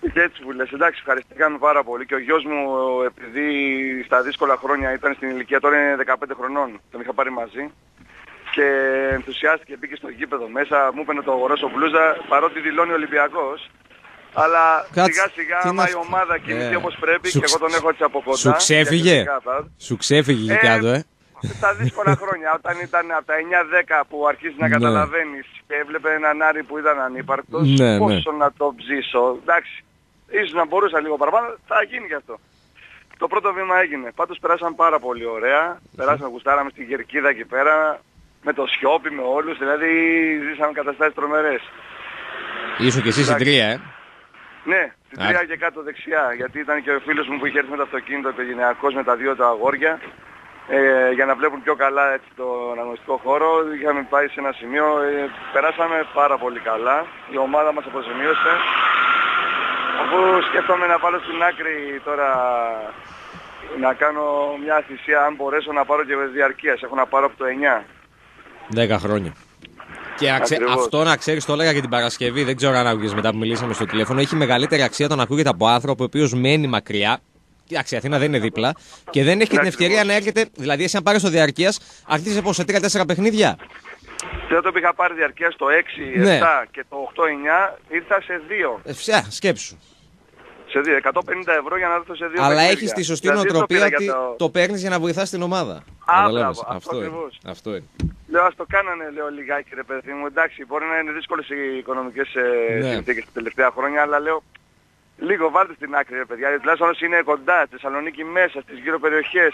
Και έτσι που λες, εντάξει, ευχαριστήκαμε πάρα πολύ. Και ο γιος μου, επειδή στα δύσκολα χρόνια ήταν στην ηλικία, τώρα είναι 15 χρονών, τον είχα πάρει μαζί. Και ενθουσιάστηκε, μπήκε στο γήπεδο μέσα, μου έπαιρνε το αγοράσω μπλούζα, παρότι δηλώνει Ολυμπιακός. Αλλά σιγά σιγά άμα η ομάδα κινηθεί ε, όπως πρέπει και εγώ τον έχω έτσι από κοντά. Σου ξέφυγε, σου ξέφυγε ε, κάτω, ε; Στα δύσκολα χρόνια, όταν ήταν από τα 9-10 που αρχίζεις να ναι. καταλαβαίνεις και έβλεπε έναν Άρη που ήταν ανύπαρκτος, ναι, ναι. πόσο να το ψήσω. Εντάξει, ίσως να μπορούσα λίγο παραπάνω, θα γίνει και αυτό. Το πρώτο βήμα έγινε. Πάντως περάσαμε πάρα πολύ ωραία. Περάσαμε, γουστάραμε στην Γερκίδα εκεί πέρα, με το Σιώπη, με όλους, δηλαδή ζήσαμε καταστάσεις τρομερές. Ήσουν και εσύ στην τρία, ε; Ναι, στην τρία και κάτω δεξιά, γιατί ήταν και ο φίλος μου που είχε έρθει με το αυτοκίνητο οικογενειακός με τα δύο τα αγόρια ε, για να βλέπουν πιο καλά έτσι, τον αγωνιστικό χώρο. Είχαμε πάει σε ένα σημείο, ε, περάσαμε πάρα πολύ καλά. Η ομάδα μας αποζημίωσε. Αφού σκέφτομαι να βάλω στην άκρη τώρα να κάνω μια θυσία, αν μπορέσω να πάρω και διαρκείας. Έχω να πάρω από το 9. 10 χρόνια. Και αυτό να ξέρεις, το έλεγα και την Παρασκευή, δεν ξέρω αν άκουγες μετά που μιλήσαμε στο τηλέφωνο. Έχει μεγαλύτερη αξία το να ακούγεται από άνθρωπο ο οποίος μένει μακριά Εντάξει, η Αθήνα δεν είναι δίπλα και δεν έχει την ευκαιρία να έρχεται. Δηλαδή, εσύ αν πάρεις το διαρκείας, αρχίζει πώ σε 3-4 παιχνίδια; Δεν το είχα πάρει διαρκεία στο 6, ναι. 7 και το 8-9 ήρθα σε 2. Ε, φυσικά, σκέψου. Σε 2, 150 ευρώ για να έρθω σε 2 Αλλά έχεις τη σωστή δηλαδή, νοοτροπία ότι το, το παίρνεις για να βοηθάς την ομάδα. Α, μπράβο, αυτό, αυτό, είναι. αυτό είναι. Λέω, ας το κάνανε, λέω λιγάκι ρε παιδί μου. Εντάξει, μπορεί να είναι δύσκολες οι οικονομικές ε, ναι. συνθήκες τα τελευταία χρόνια, αλλά λέω, Λίγο βάλτε στην άκρη ρε παιδιά, γιατί τουλάχιστον όσοι είναι κοντά, στη Θεσσαλονίκη μέσα, στις γύρω περιοχές,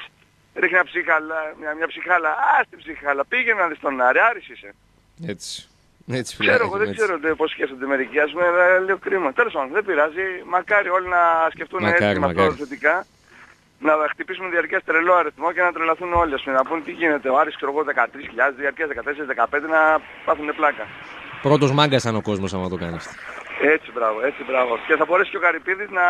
ρίχνει μια ψυχάλα, μια, μια ψυχάλα, α, στην ψυχάλα, πήγαινε να δεις τον Άρη, Άρης είσαι. Έτσι. Έτσι, ξέρω, εγώ δεν έτσι. ξέρω πώς σκέφτονται μερικοί, ας πούμε, λέω κρίμα. Τέλος πάντων, δεν πειράζει, μακάρι όλοι να σκεφτούν μακάρι, έτσι με αυτό θετικά. Να χτυπήσουμε διαρκές τρελό αριθμό και να τρελαθούν όλοι, ας πούμε, να πούνε τι γίνεται. Ο Άρης, ξέρω εγώ, 13.000, διαρκές 14-15 να πάθουν πλάκα. Πρώτος μάγκας αν ο κόσμος άμα το κάνεις αυτό. Έτσι μπράβο, έτσι μπράβο. Και θα μπορέσει και ο Καρυπίδης να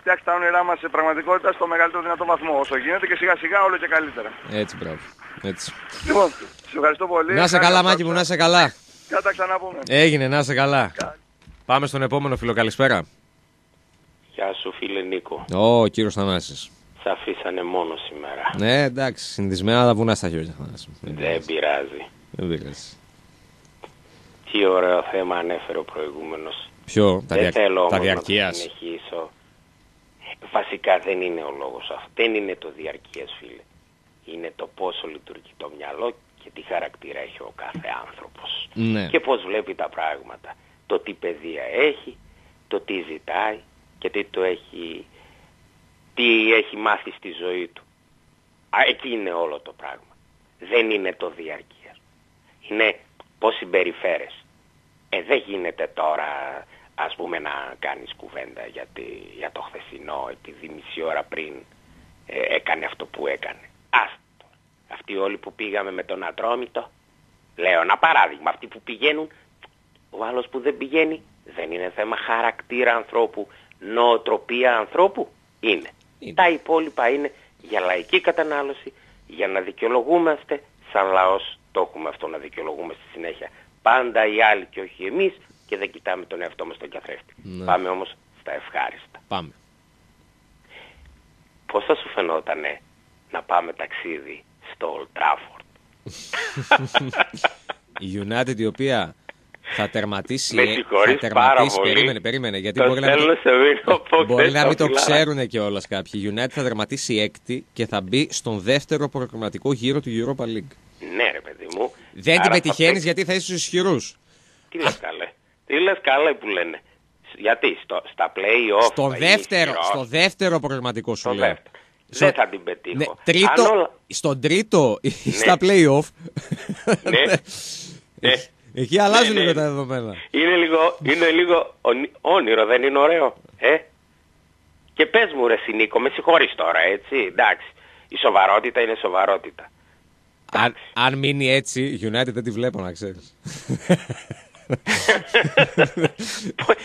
φτιάξει τα όνειρά μας σε πραγματικότητα στο μεγαλύτερο δυνατό βαθμό όσο γίνεται και σιγά σιγά όλο και καλύτερα. Έτσι μπράβο. Έτσι. Λοιπόν, σε ευχαριστώ πολύ. Να σε καλά Μάκη μου, να σε καλά. Κάτα ξαναπούμε. Έγινε, να σε καλά. Πάμε στον επόμενο φίλο, καλησπέρα. Γεια σου φίλε Νίκο. Ω, κύριος Θανάσης. Σε αφήσανε μόνο σήμερα. Ναι, εντάξει, συνδυσμένα τα βουνά στα χέρια. Δεν πειράζει. Δεν πειράζει. Τι ωραίο θέμα ανέφερε ο προηγούμενος. Ποιο, τα, δια... θέλω τα διαρκείας. Να συνεχίσω. Βασικά δεν είναι ο λόγος αυτό. Δεν είναι το διαρκείας φίλε. Είναι το πόσο λειτουργεί το μυαλό και τι χαρακτήρα έχει ο κάθε άνθρωπος. Ναι. Και πώς βλέπει τα πράγματα. Το τι παιδεία έχει, το τι ζητάει και τι, το έχει, τι έχει μάθει στη ζωή του. Α, εκεί είναι όλο το πράγμα. Δεν είναι το διαρκείας. Είναι πώς συμπεριφέρεσαι. Ε, δεν γίνεται τώρα ας πούμε να κάνεις κουβέντα για, για το χθεσινό επειδή μισή ώρα πριν ε, έκανε αυτό που έκανε. Άστο. Αυτοί όλοι που πήγαμε με τον Ατρόμητο, λέω ένα παράδειγμα, αυτοί που πηγαίνουν, ο άλλος που δεν πηγαίνει δεν είναι θέμα χαρακτήρα ανθρώπου νοοτροπία ανθρώπου. Είναι. Τα υπόλοιπα είναι για λαϊκή κατανάλωση, για να δικαιολογούμαστε σαν λαός το έχουμε αυτό να δικαιολογούμε στη συνέχεια. Πάντα οι άλλοι και όχι εμείς και δεν κοιτάμε τον εαυτό μας τον καθρέφτη. Ναι. Πάμε όμως στα ευχάριστα. Πάμε. Πώς θα σου φαινότανε να πάμε ταξίδι στο Old Trafford; Η United η οποία θα τερματίσει. Με θα συγχωρείς πάρα τερματίσει. πολύ. Περίμενε, περίμενε. Γιατί Το μπορεί να, μην θέλω το, σε μήνω από μπορεί χθες να τα μην το φιλά. ξέρουν κιόλας κάποιοι. Η United θα τερματίσει έκτη και θα μπει στον δεύτερο προγραμματικό γύρο του Europa League. Ναι ρε παιδί μου. Δεν Άρα την θα πετυχαίνεις παίξει- γιατί θα είσαι στους ισχυρούς. Τι λες καλέ. Τι λες καλέ που λένε. Γιατί στο, στα play-off Στον θα είναι δεύτερο, ισχυρός. στο δεύτερο προγραμματικό σου Στο λέω. δεύτερο. Στο- Δεν θα την πετύχω. Ναι, Αν τρίτο, όλα- Στον τρίτο ή στα play-off. Ναι. Ναι. Εκεί αλλάζουν Ναι, λίγο ναι. τα δεδομένα. Είναι λίγο, είναι λίγο ονει- όνειρο, δεν είναι ωραίο. Ε; Και πες μου ρε Σινίκο, με συγχωρείς τώρα, έτσι. Εντάξει. Η σοβαρότητα είναι σοβαρότητα. Αν, αν μείνει έτσι, η United δεν τη βλέπω να ξέρεις.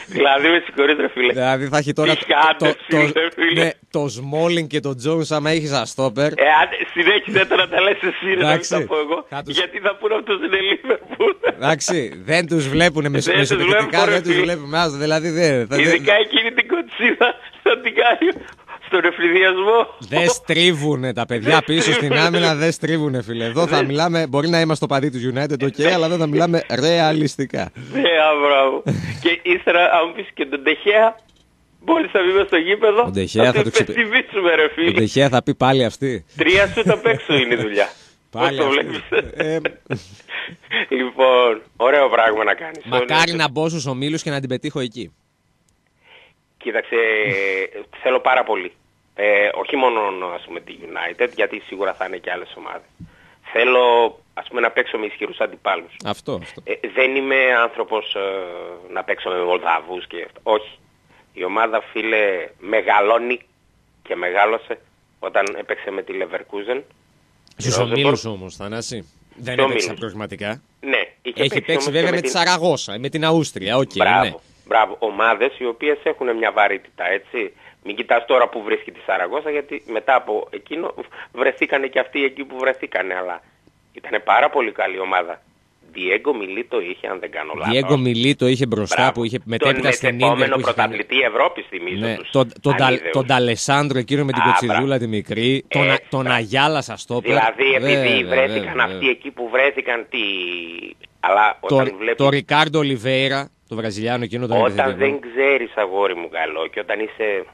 δηλαδή με συγχωρείς ρε φίλε. δηλαδή θα έχει τώρα Τι κάνετε, φίλε, φίλε. ναι, το Smalling και το Jones άμα έχεις αστόπερ. Ε, αν συνέχισε τώρα να τα λες εσύ ρε, να μην Εντάξει. τα πω εγώ. Θα τους- Γιατί θα πούνε αυτός είναι Λίβερπουλ. Εντάξει, δεν τους βλέπουν με Δεν τους βλέπουν, μεσοπαιδευτικά, ρε δεν τους φίλε. βλέπουμε. Άστο, Δηλαδή δεν... θα- δεν- Ειδικά εκείνη την κοτσίδα θα την κάνει στον εφηδιασμό. Δεν στρίβουνε τα παιδιά Δεν πίσω στην στρίβουνε. άμυνα, δεν στρίβουνε φίλε. Εδώ θα Δεν- μιλάμε, μπορεί να είμαστε το παδί του United, ok, αλλά εδώ θα μιλάμε ρεαλιστικά. Ναι, α, μπράβο. και ύστερα, αν μου πεις και τον Τεχέα, μόλις θα μπει στο γήπεδο, Ο Ντεχέα θα θα το του ξεπε- υπενθυμίσουμε ρε Ο φίλε. Ντεχέα θα πει πάλι αυτή. Τρία σου τα παίξω είναι η δουλειά. Πώς Πάλι το αυτή. βλέπεις; Ε, λοιπόν, ωραίο πράγμα να κάνεις. Μακάρι να μπω στους ομίλους και να την πετύχω εκεί. Κοίταξε, θέλω πάρα πολύ. Ε, όχι μόνο ας πούμε τη United, γιατί σίγουρα θα είναι και άλλες ομάδες. Θέλω ας πούμε να παίξω με ισχυρούς αντιπάλους. Αυτό, αυτό. Ε, δεν είμαι άνθρωπος ε, να παίξω με Μολδαβούς και αυτό. Όχι. Η ομάδα φίλε μεγαλώνει και μεγάλωσε όταν έπαιξε με τη Leverkusen. Στους Ρόζεμπορ. ομίλους όμως, Θανάση. Δεν Στο έπαιξε ομίλους. προγραμματικά. Ναι, είχε Έχει παίξει όμως και βέβαια με την- τη Σαραγώσα, με την Αούστρια, οκ, Μπράβο, ναι. μπράβο. Ομάδες οι οποίες έχουν μια βαρύτητα, έτσι. Μην κοιτάς τώρα που βρίσκει τη Σαραγώσα, γιατί μετά από εκείνο βρεθήκανε και αυτοί εκεί που βρεθήκανε, αλλά ήταν πάρα πολύ καλή ομάδα. Διέγκο Μιλίτο είχε, αν δεν κάνω λάθος. Διέγκο Μιλίτο είχε μπροστά Μπράβο. που είχε Τον μετέπειτα στην Ίντερ επόμενο που είχε κάνει- πρωταθλητή Ευρώπης, θυμίζω Ναι, τους τον, τον, Ταλ- ανίδεους. τον Ταλεσάνδρο εκείνο με την Α, κοτσιδούλα μπράβο. τη μικρή, τον, Ε, Α- τον μπράβο. Αγιάλα σας το Δηλαδή επειδή βρέθηκαν βέβαια, αυτοί εκεί που βρέθηκαν, τι... αλλά Το, όταν βλέπεις... το Ρικάρντο Ολιβέηρα, το Βραζιλιάνο εκείνο τον Όταν επιθετικό. δεν ξέρεις αγόρι μου καλό και όταν είσαι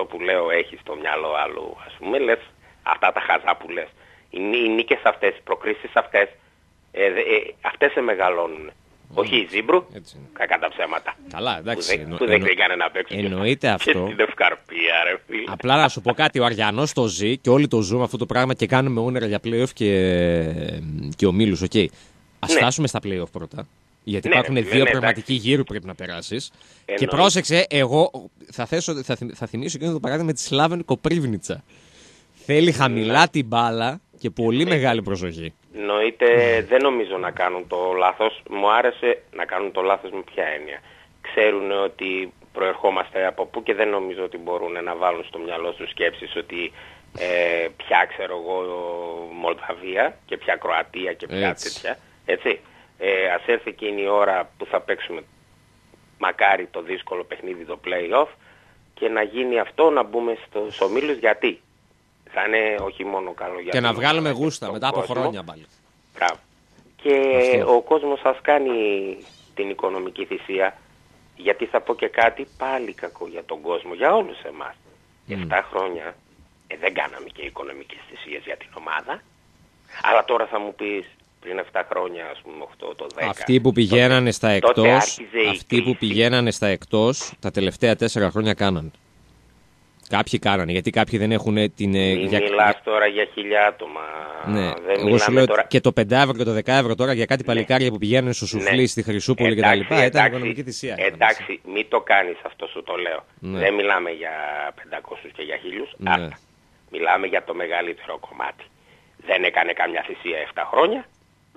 αυτό που λέω έχεις στο μυαλό άλλου ας πούμε λες αυτά τα χαζά που λες. Οι, νί- οι νίκες αυτές, οι προκρίσεις αυτές ε, δε- ε, αυτές σε μεγαλώνουν. Όχι η Ζήμπρου, Έτσι είναι. κακά τα ψέματα. Καλά, Που εντάξει. δεν, εννο- που δεν εννο- κρίνανε να παίξουν. εννοείται και αυτό. στην Ευκαρπία ρε φίλε. Απλά να σου πω κάτι, ο Αριανός το ζει και όλοι το ζούμε αυτό το πράγμα και κάνουμε όνειρα για playoff και, και ομίλους. Οκ. Α Ναι. φτάσουμε στα playoff πρώτα. Γιατί Ναι, υπάρχουν ρε φίλε, δύο ναι, προκριματικοί γύροι που πρέπει να περάσεις. Και Εννοείται. πρόσεξε, εγώ θα, θέσω, θα, θυμ- θα θυμίσω εκείνο το παράδειγμα της Σλάβεν Κοπρίβνιτσα. Θέλει χαμηλά Ναι. την μπάλα και πολύ μεγάλη προσοχή. Εννοείται δεν νομίζω να κάνουν το λάθος. Μου άρεσε να κάνουν το λάθος με ποια έννοια. Ξέρουν ότι προερχόμαστε από πού και δεν νομίζω ότι μπορούν να βάλουν στο μυαλό τους σκέψεις ότι ε, πια ξέρω εγώ Μολδαβία και πια Κροατία και πια Έτσι. τέτοια. Έτσι. Ε, ας έρθει εκείνη η ώρα που θα παίξουμε μακάρι το δύσκολο παιχνίδι το play-off και να γίνει αυτό να μπούμε στους ομίλους γιατί; Θα είναι όχι μόνο καλό για και να την βγάλουμε ομάδα και γούστα τον μετά από κόσμο, χρόνια πάλι. Μπράβο. Και Αυτό. ο κόσμος σας κάνει την οικονομική θυσία γιατί θα πω και κάτι πάλι κακό για τον κόσμο, για όλους εμάς. 7 χρόνια ε, δεν κάναμε και οικονομικές θυσίες για την ομάδα. Αλλά τώρα θα μου πεις πριν 7 χρόνια, ας πούμε 8, το 10. Αυτοί που πηγαίνανε στα τότε εκτός, άρχιζε η αυτοί που κρίση. πηγαίνανε στα εκτός, τα τελευταία τέσσερα χρόνια κάναν. Κάποιοι κάνανε, γιατί κάποιοι δεν έχουν την... ε, Μην για- μιλάς τώρα για χιλιά άτομα. Ναι, Δεν εγώ σου μιλάμε λέω τώρα... και το 5 ευρώ και το 10 ευρώ τώρα για κάτι παλικάρια που πηγαίνουν στο σουφλί Ναι. στη Χρυσούπολη κτλ. Εντάξει, Ήταν εντάξει, οικονομική θυσία. Εντάξει, μην το κάνεις αυτό σου το λέω. Ναι. Δεν μιλάμε για 500 και για χίλιους. Ναι. Αυτά. Μιλάμε για το μεγαλύτερο κομμάτι. Δεν έκανε καμιά θυσία 7 χρόνια.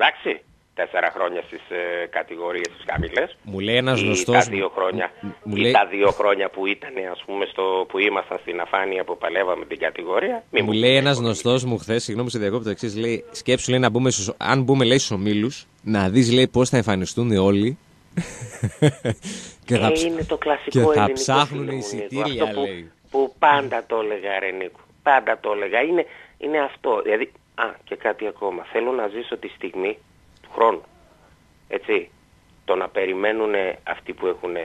Εντάξει. τέσσερα χρόνια στις ε, κατηγορίες τις χαμηλές. Μου λέει ένας ή γνωστός... Τα δύο χρόνια, μου ή λέει- τα δύο χρόνια που ήταν, ας πούμε, στο, που ήμασταν στην αφάνεια που παλεύαμε την κατηγορία. Μη Μου λέει ένας γνωστός μου χθες, συγγνώμη σε διακόπτω το εξής, λέει: Σκέψου, λέει, να μπούμε στους, αν μπούμε, λέει, στους ομίλους, να δεις, λέει, πώς θα εμφανιστούν όλοι. και θα, Ε, ψ- είναι το κλασικό και θα ελληνικό, ψάχνουν φίλε μου, εισιτήρια, Νίκο. Αυτό που, λέει. που πάντα το έλεγα, ρε Νίκο. Πάντα το έλεγα. Είναι, είναι αυτό. Δηλαδή, α, και κάτι ακόμα. Θέλω να ζήσω τη στιγμή του χρόνου. Έτσι. Το να περιμένουν αυτοί που έχουν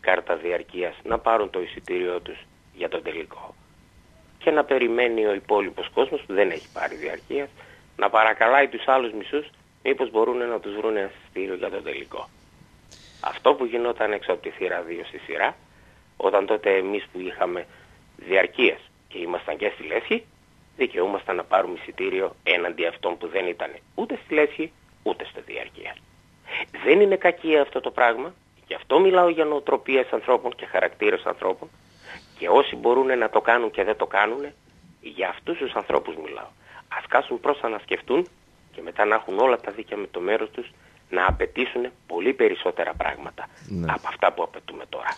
κάρτα διαρκείας να πάρουν το εισιτήριό τους για τον τελικό. Και να περιμένει ο υπόλοιπος κόσμος που δεν έχει πάρει διαρκείας να παρακαλάει τους άλλους μισούς μήπως μπορούν να τους βρουν ένα εισιτήριο για τον τελικό. Αυτό που γινόταν έξω από τη θύρα 2 στη σειρά, όταν τότε εμείς που είχαμε διαρκείας και ήμασταν και στη Λέσχη, δικαιούμασταν να πάρουμε εισιτήριο έναντι αυτών που δεν ήταν ούτε στη Λέσχη ούτε στη διαρκεία. Δεν είναι κακία αυτό το πράγμα, γι' αυτό μιλάω για νοοτροπίες ανθρώπων και χαρακτήρες ανθρώπων και όσοι μπορούν να το κάνουν και δεν το κάνουν, για αυτούς τους ανθρώπους μιλάω. Ας κάσουν πρόστα να σκεφτούν και μετά να έχουν όλα τα δίκαια με το μέρος τους να απαιτήσουν πολύ περισσότερα πράγματα Ναι. από αυτά που απαιτούμε τώρα.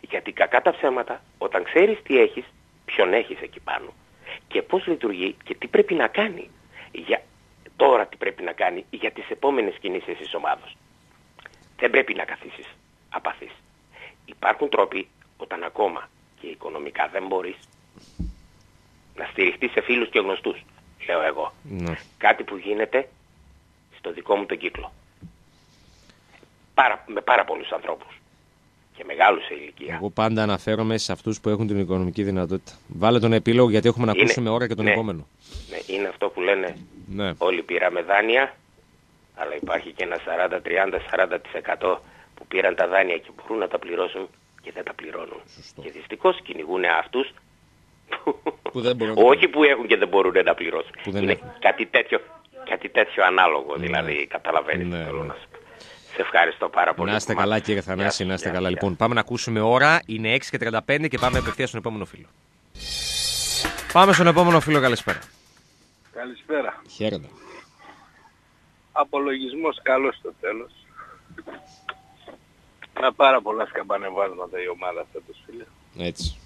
Γιατί κακά τα ψέματα, όταν ξέρεις τι έχεις, ποιον έχεις εκεί πάνω και πώς λειτουργεί και τι πρέπει να κάνει για τώρα τι πρέπει να κάνει για τις επόμενες κινήσεις της ομάδος. Δεν πρέπει να καθίσεις απαθής. Υπάρχουν τρόποι όταν ακόμα και οικονομικά δεν μπορείς να στηριχτείς σε φίλους και γνωστούς, λέω εγώ. Ναι. Κάτι που γίνεται στο δικό μου τον κύκλο. Πάρα, με πάρα πολλούς ανθρώπους και μεγάλους σε ηλικία. Εγώ πάντα αναφέρομαι σε αυτούς που έχουν την οικονομική δυνατότητα. Βάλε τον επίλογο γιατί έχουμε να Είναι- ακούσουμε ώρα και τον ναι. επόμενο. Ναι, είναι αυτό που λένε Ναι. όλοι πήραμε δάνεια, αλλά υπάρχει και ένα 40, 30, 40% που πήραν τα δάνεια και μπορούν να τα πληρώσουν και δεν τα πληρώνουν. Και δυστυχώς κυνηγούν αυτούς Που δεν μπορούν να τα όχι που έχουν και δεν μπορούν να πληρώσουν. Που δεν είναι έχουν. κάτι τέτοιο, κάτι τέτοιο ανάλογο, δηλαδή καταλαβαίνεις Ναι, τι θέλω ναι. να σου πω. Σε ευχαριστώ πάρα πολύ. Να είστε που καλά μ' κύριε άκουσες. Θανάση, Γεια να σου, είστε γεια καλά. σου, Λοιπόν, πάμε να ακούσουμε ώρα. Είναι 6 και 35 και πάμε απευθείας στον επόμενο φίλο. Πάμε στον επόμενο φίλο, καλησπέρα. Καλησπέρα. Χαίρετε. Απολογισμός καλός στο τέλος. Με πάρα πολλά σκαμπανεβάσματα η ομάδα φέτος φίλες. Έτσι.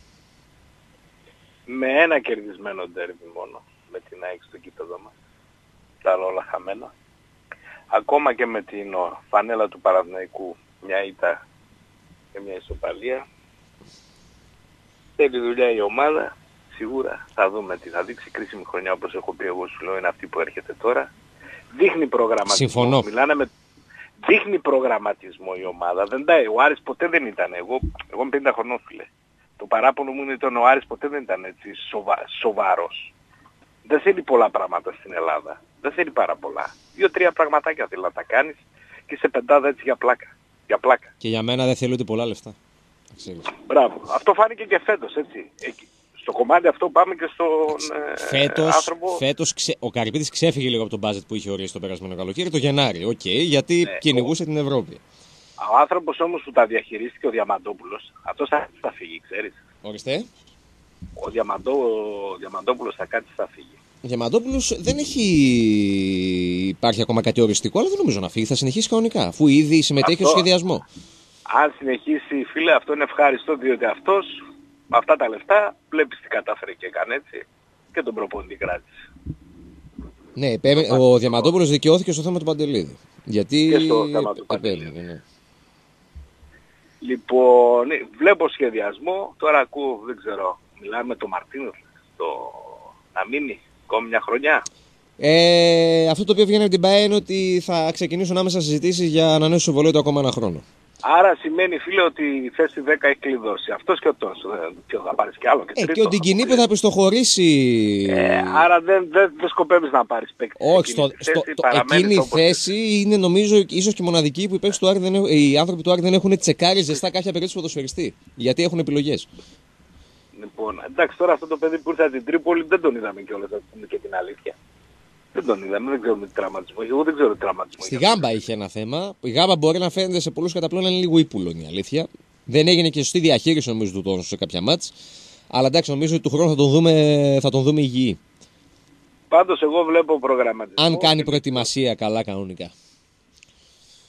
Με ένα κερδισμένο ντέρμπι μόνο. Με την ΑΕΚ στο κήπεδο μας. Τα άλλα όλα χαμένα. Ακόμα και με την ο, φανέλα του Παναθηναϊκού μια ήττα και μια ισοπαλία. Θέλει δουλειά η ομάδα. Σίγουρα θα δούμε τι θα δείξει. Κρίσιμη χρονιά όπως έχω πει εγώ σου λέω είναι αυτή που έρχεται τώρα. Δείχνει προγραμματισμό. Συμφωνώ. Μιλάνε με... Δείχνει προγραμματισμό η ομάδα. Δεν τα... Ο Άρης ποτέ δεν ήταν. Εγώ, εγώ είμαι 50 χρονών φίλε. Το παράπονο μου είναι ότι ο Άρης ποτέ δεν ήταν έτσι σοβα... σοβαρός. Δεν θέλει πολλά πράγματα στην Ελλάδα. Δεν θέλει πάρα πολλά. Δύο-τρία πραγματάκια θέλει να τα κάνεις και σε πεντάδα έτσι για πλάκα. Για πλάκα. Και για μένα δεν θέλω ούτε πολλά λεφτά. Να ξέρεις. Μπράβο. Αυτό φάνηκε και φέτος έτσι. Εκεί. Στο κομμάτι αυτό πάμε και στον ε, Φέτος, άνθρωπο. φέτος ξε... ο Καρυπίδης ξέφυγε λίγο από τον μπάζετ που είχε ορίσει το περασμένο καλοκαίρι, το Γενάρη. Οκ, γιατί Ναι, κυνηγούσε την Ευρώπη. Ο άνθρωπος όμως που τα διαχειρίστηκε ο Διαμαντόπουλος, αυτός θα, θα φύγει, ξέρεις. Ορίστε. Ο, Διαμαντό, ο Διαμαντόπουλος θα κάτσει θα φύγει. Ο Διαμαντόπουλος δεν έχει υπάρχει ακόμα κάτι οριστικό, αλλά δεν νομίζω να φύγει. Θα συνεχίσει κανονικά, αφού ήδη συμμετέχει Αυτό. στο σχεδιασμό. Αν συνεχίσει φίλε αυτό είναι ευχάριστο διότι αυτός με αυτά τα λεφτά βλέπεις τι κατάφερε και έκανε έτσι και τον προπονητή κράτησε. Ναι, επέ- ο Διαμαντόπουλος δικαιώθηκε στο θέμα του Παντελίδη. Γιατί Και στο θέμα του επέμεινε, Παντελίδη. ναι. Λοιπόν, ναι, βλέπω σχεδιασμό, τώρα ακούω, δεν ξέρω, μιλάμε με τον Μαρτίνο, το να μείνει ακόμη μια χρονιά. Ε, αυτό το οποίο βγαίνει από την ΠαΕ είναι ότι θα ξεκινήσουν άμεσα συζητήσεις για ανανέωση του συμβολέου του ακόμα ένα χρόνο. Άρα σημαίνει φίλε ότι η θέση 10 έχει κλειδώσει. Αυτός και ο Τόνσο. ε, Και θα πάρεις κι άλλο και Ε, τρίτο. και ο Ντιγκινίπε θα πιστοχωρήσει. Ε, άρα δεν, δεν, δεν σκοπεύεις να πάρεις παίκτη. σε Όχι, εκείνη στο, τη στο, θέση, το, παραμένεις εκείνη η όπως θέση είναι νομίζω ίσως και μοναδική που οι, παίκτες του Άρη δεν έχουν- οι άνθρωποι του Άρη δεν έχουν τσεκάρει ζεστά κάποια περίπτωση του ποδοσφαιριστή. Γιατί έχουν επιλογές. Λοιπόν, εντάξει τώρα αυτό το παιδί που ήρθε από την Τρίπολη δεν τον είδαμε κιόλας, να πούμε και την αλήθεια. Δεν τον είδαμε, δεν ξέρουμε τι τραυματισμό έχει. Εγώ δεν ξέρω τι τραυματισμό Στη έχει. Γάμπα είχε ένα θέμα. Η Γάμπα μπορεί να φαίνεται σε πολλούς κατά πλέον να είναι λίγο ύπουλο είναι η αλήθεια. Δεν έγινε και σωστή διαχείριση νομίζω του Τόνσου σε κάποια μάτς. Αλλά εντάξει, νομίζω ότι του χρόνου θα τον δούμε, θα τον δούμε υγιή. Πάντως εγώ βλέπω προγραμματισμό. Αν κάνει και- προετοιμασία καλά κανονικά.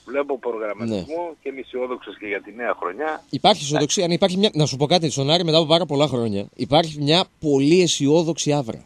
Βλέπω προγραμματισμό ναι. και είμαι αισιόδοξος και για τη νέα χρονιά. Υπάρχει αισιοδοξία. Αν υπάρχει μια... Να σου πω κάτι, στον Άρη μετά από πάρα πολλά χρόνια. Υπάρχει μια πολύ αισιόδοξη άβρα.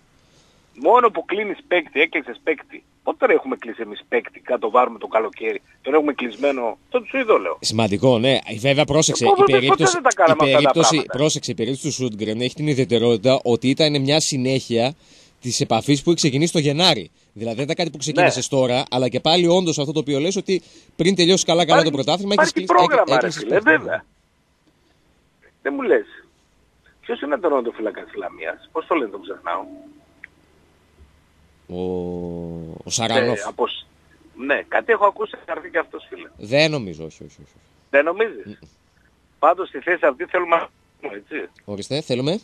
Μόνο που κλείνεις παίκτη, έκλεισες παίκτη. Πότε έχουμε κλείσει εμείς παίκτη κάτω βάρουμε το καλοκαίρι. Τον έχουμε κλεισμένο. Το του είδω, λέω. Σημαντικό, ναι. Βέβαια, πρόσεξε. Εγώ, η περίπτωση, η περίπτωση, πρόσεξε, η περίπτωση του Σούντγκρεν έχει την ιδιαιτερότητα ότι ήταν μια συνέχεια της επαφής που έχει ξεκινήσει το Γενάρη. Δηλαδή δεν ήταν κάτι που ξεκίνησες ναι. τώρα, αλλά και πάλι όντως αυτό το οποίο λες ότι πριν τελειώσει καλά καλά το πρωτάθλημα έχεις κλείσει. πρόγραμμα, ρε φίλε, βέβαια. Δεν μου λες. Ποιος είναι το ρόντο φυλακάς της Λαμίας, πώς το λένε, τον ξεχνάω. Ο, ο Σαράνοφ. Ε, από... Ναι, κάτι έχω ακούσει να έρθει και αυτός φίλε. Δεν νομίζω, όχι, όχι. όχι. Δεν νομίζεις; Mm. Πάντως στη θέση αυτή θέλουμε έτσι. Ορίστε, θέλουμε.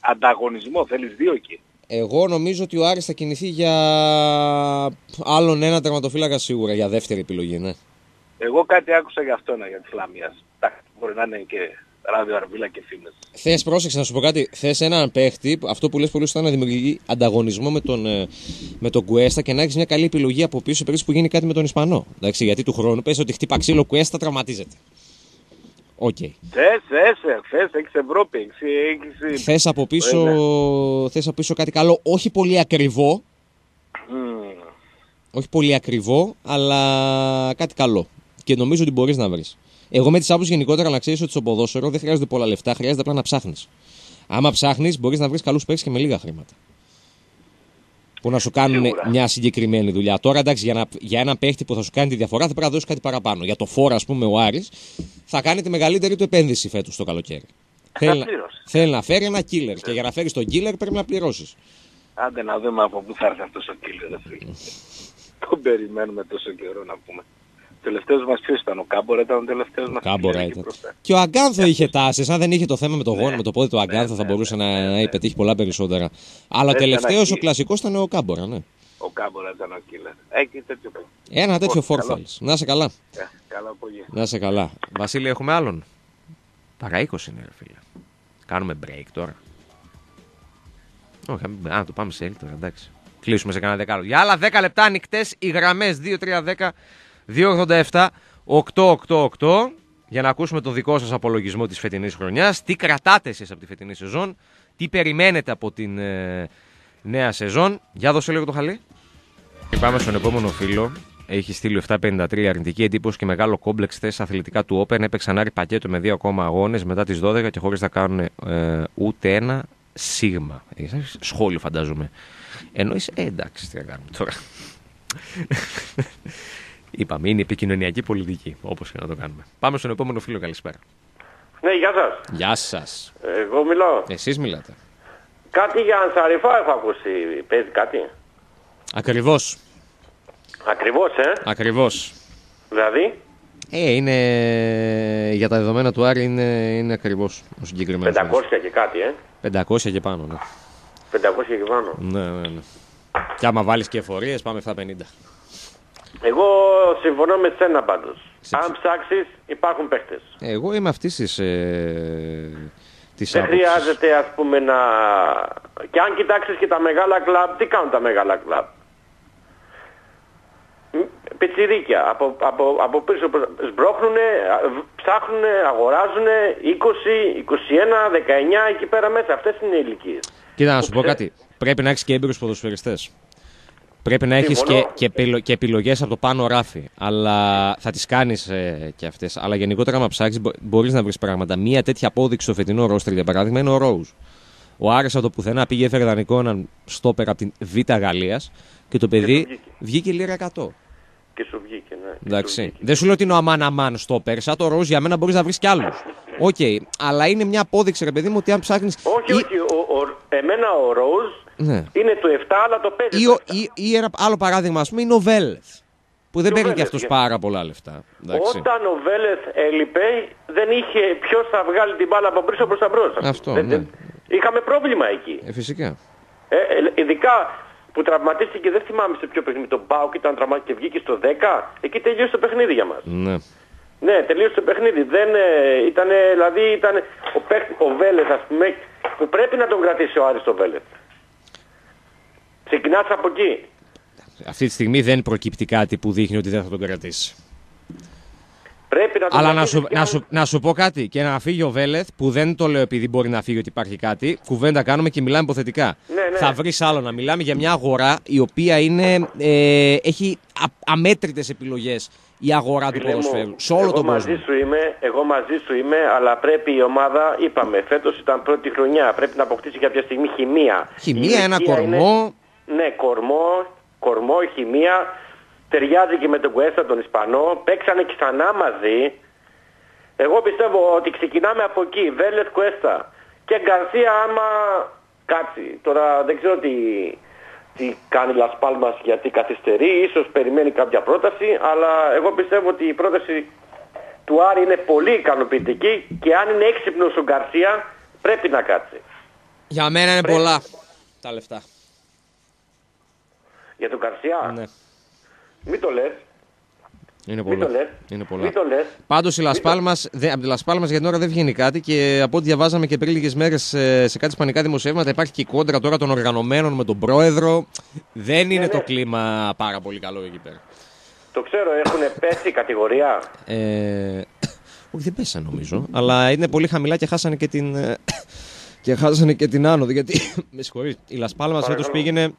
Ανταγωνισμό, θέλεις δύο εκεί. Εγώ νομίζω ότι ο Άρης θα κινηθεί για άλλον ένα τερματοφύλακα σίγουρα, για δεύτερη επιλογή, ναι. Εγώ κάτι άκουσα για αυτό, για τη Φλαμία. Μπορεί να είναι και ράδιο αρβίλα και φήμες. Θες, πρόσεξε να σου πω κάτι. Θες έναν παίχτη, αυτό που λες πολύ σωστά, να δημιουργεί ανταγωνισμό με τον, ε, με τον Κουέστα και να έχεις μια καλή επιλογή από πίσω σε περίπτωση που γίνει κάτι με τον Ισπανό. Εντάξει, γιατί του χρόνου πες ότι χτύπα ξύλο Κουέστα τραυματίζεται. Ok. Okay. Θες, θες, θες, έχεις Ευρώπη, έχεις... Θες από πίσω, θες από πίσω κάτι καλό, όχι πολύ ακριβό, mm. όχι πολύ ακριβό, αλλά κάτι καλό. Και νομίζω ότι μπορείς να βρεις. Εγώ με τις άποψεις γενικότερα να ξέρεις ότι στο ποδόσφαιρο δεν χρειάζονται πολλά λεφτά, χρειάζεται απλά να ψάχνεις. Άμα ψάχνεις, μπορείς να βρεις καλούς παίκτες και με λίγα χρήματα. Που να σου κάνουν Σίγουρα. μια συγκεκριμένη δουλειά. Τώρα εντάξει, για, να, για έναν παίχτη που θα σου κάνει τη διαφορά θα πρέπει να δώσει κάτι παραπάνω. Για το φόρο, ας πούμε, ο Άρης θα κάνει τη μεγαλύτερη του επένδυση φέτος το καλοκαίρι. θέλει, θέλει να φέρει ένα killer. Και για να φέρεις τον killer πρέπει να πληρώσεις. Άντε να δούμε από πού θα έρθει αυτός ο killer. Τον περιμένουμε τόσο καιρό να πούμε τελευταίος μας ποιος ήταν, ο Κάμπορα ήταν ο τελευταίος μας. Κάμπορα ήταν. Και ο Αγκάνθο είχε τάσεις. Αν δεν είχε το θέμα με το γόνο, ναι. με το πόδι του Αγκάνθο, θα ναι, μπορούσε να, ναι, να πετύχει πολλά περισσότερα. Αλλά ο τελευταίος ο κλασικός ήταν ο Κάμπορα, ναι. Ο Κάμπορα ήταν ο Κίλερ. Έχει τέτοιο Ένα τέτοιο φόρφαλ. Να σε καλά. Καλά να σε καλά. Βασίλη, έχουμε άλλον. Παρά 20 είναι, ρε φίλε. Κάνουμε break τώρα. Όχι, α, το πάμε σε έλκτο, εντάξει. Κλείσουμε σε κανένα δεκάλο. Για άλλα 10 λεπτά ανοιχτές οι γραμμές 2-3-10 287 888 για να ακούσουμε το δικό σας απολογισμό της φετινής χρονιάς. Τι κρατάτε εσείς από τη φετινή σεζόν, τι περιμένετε από την ε, νέα σεζόν; Για δώσε λίγο το χαλί. Πάμε στον επόμενο φίλο. Έχει στείλει 753 αρνητική εντύπωση και μεγάλο κόμπλεξ θέσει αθλητικά του Open. Έπαιξαν άρι πακέτο με δύο ακόμα αγώνες μετά τις 12 και χωρίς να κάνουν ε, ούτε ένα σίγμα. Σχόλιο φαντάζομαι. Εννοεί, ε, εντάξει, τι να κάνουμε τώρα. Είπαμε, είναι επικοινωνιακή πολιτική, όπως και να το κάνουμε. Πάμε στον επόμενο φίλο, καλησπέρα. Ναι, γεια σας. Γεια σας. Εγώ μιλάω. Εσείς μιλάτε. Κάτι για Ανσαριφά έχω ακούσει. Παίζει κάτι; Ακριβώς. Ακριβώς, ε; Ακριβώς. Δηλαδή; Ε, είναι για τα δεδομένα του Άρη είναι, είναι ακριβώς ο συγκεκριμένος. 500 και κάτι, ε; 500 και πάνω, ναι. 500 και πάνω. Ναι, ναι, ναι. Και άμα βάλεις και εφορίες πάμε 750. Εγώ συμφωνώ με σένα πάντως. Αν ψάξεις, υπάρχουν παίχτε. Εγώ είμαι αυτής της. Ε, Δεν χρειάζεται ας πούμε να... Και αν κοιτάξεις και τα μεγάλα κλαμπ, τι κάνουν τα μεγάλα κλαμπ; Πετσιρίκια από, από, από πίσω σμπρώχνουν, ψάχνουν, αγοράζουν 20, 21, 19 εκεί πέρα μέσα. Αυτές είναι οι ηλικίες. Κοίτα να σου πω κάτι. Πρέπει να έχεις και έμπειρους ποδοσφαιριστές. Πρέπει να έχεις και, και, και επιλογές από το πάνω ράφι. Αλλά θα τις κάνεις ε, και αυτές. Αλλά γενικότερα, άμα ψάξεις, μπορείς να βρεις πράγματα. Μία τέτοια απόδειξη στο φετινό ρόστρι, για παράδειγμα, είναι ο Ρόουζ. Ο Άρεσα το πουθενά πήγε έφερε δανεικό έναν στόπερ από την Β' Γαλλίας και το παιδί και βγήκε λίρα 100. Και σου βγήκε, ναι. Εντάξει. Βγήκε. Δεν σου λέω ότι είναι ο αμάν αμάν στόπερ. Σαν το Ρόουζ για μένα μπορείς να βρεις κι άλλους. Ok. Okay. Αλλά είναι μια απόδειξη, ρε παιδί μου, ότι αν ψάχνεις. Όχι, όχι. Ο, ο, εμένα ο Ρόουζ ναι. Είναι του 7, αλλά το 5. Ή, ή, ή ένα άλλο παράδειγμα, ας πούμε, είναι ο Βέλεθ. Που δεν παίρνει και αυτός πάρα πολλά λεφτά. Εντάξει. Όταν ο Βέλεθ έλειπε, δεν είχε ποιος θα βγάλει την μπάλα από πίσω προς τα μπρος. Αυτό. Δεν, ναι. Είχαμε πρόβλημα εκεί. Ε, φυσικά. Ε, ε, ειδικά που τραυματίστηκε, δεν θυμάμαι σε ποιο παιχνίδι. Τον Μπάουκ ήταν τραυματίστηκε και βγήκε στο 10. Εκεί τελείωσε το παιχνίδι για μας. Ναι. Ναι, τελείωσε το παιχνίδι. Δεν ε, ήταν, δηλαδή ήταν ο, ο Βέλεθ, ας πούμε, που πρέπει να τον κρατήσει ο Άρης Βέλεθ. Ξεκινάς από εκεί. Αυτή τη στιγμή δεν προκύπτει κάτι που δείχνει ότι δεν θα τον κρατήσει. να τον Αλλά να αφήσεις σου, κι να, αν- σου, να σου πω κάτι και να φύγει ο Βέλεθ, που δεν το λέω επειδή μπορεί να φύγει ότι υπάρχει κάτι, κουβέντα κάνουμε και μιλάμε υποθετικά. Ναι, ναι. Θα βρεις άλλο να μιλάμε για μια αγορά η οποία είναι, ε, έχει α, αμέτρητες επιλογές η αγορά του Φίλε μου, ποδοσφαίρου. Σε όλο εγώ τον μαζί κόσμο. Σου είμαι, εγώ μαζί σου είμαι, αλλά πρέπει η ομάδα, είπαμε, φέτος ήταν πρώτη χρονιά, πρέπει να αποκτήσει κάποια στιγμή χημεία. Η Χημεία, ένα ηλικία κορμό. είναι- ναι, κορμό, κορμό, χημεία. Ταιριάζει και με τον Κουέστα τον Ισπανό. Παίξανε ξανά μαζί. Εγώ πιστεύω ότι ξεκινάμε από εκεί. Βέλεθ Κουέστα. Και Γκαρσία άμα κάτσει. Τώρα δεν ξέρω τι, τι κάνει Λας Πάλμας γιατί καθυστερεί. Ίσως περιμένει κάποια πρόταση. Αλλά εγώ πιστεύω ότι η πρόταση του Άρη είναι πολύ ικανοποιητική. Και αν είναι έξυπνος ο Γκαρσία πρέπει να κάτσει. Για μένα είναι πολλά τα λεφτά. Για τον Γκαρσία. Ναι, Μην το λες. είναι Μην το πολλά. λες. Είναι πολλά. Μην το λες. Πάντως η Μην το- Λασπάλμας, από τη Λασπάλμας για την ώρα δεν βγαίνει κάτι και από ό,τι διαβάζαμε και πριν λίγες μέρες σε κάτι ισπανικά δημοσιεύματα υπάρχει και η κόντρα τώρα των οργανωμένων με τον πρόεδρο. Δεν είναι Ναι, το ναι. κλίμα πάρα πολύ καλό εκεί πέρα. Το ξέρω, έχουν πέσει η κατηγορία. Ε, όχι, δεν πέσανε νομίζω. Αλλά είναι πολύ χαμηλά και χάσανε και την, ε, και χάσανε και την άνοδο. Γιατί, με συγχωρείς, η Λασπάλμα φέτο Παρακαλώ. πήγαινε,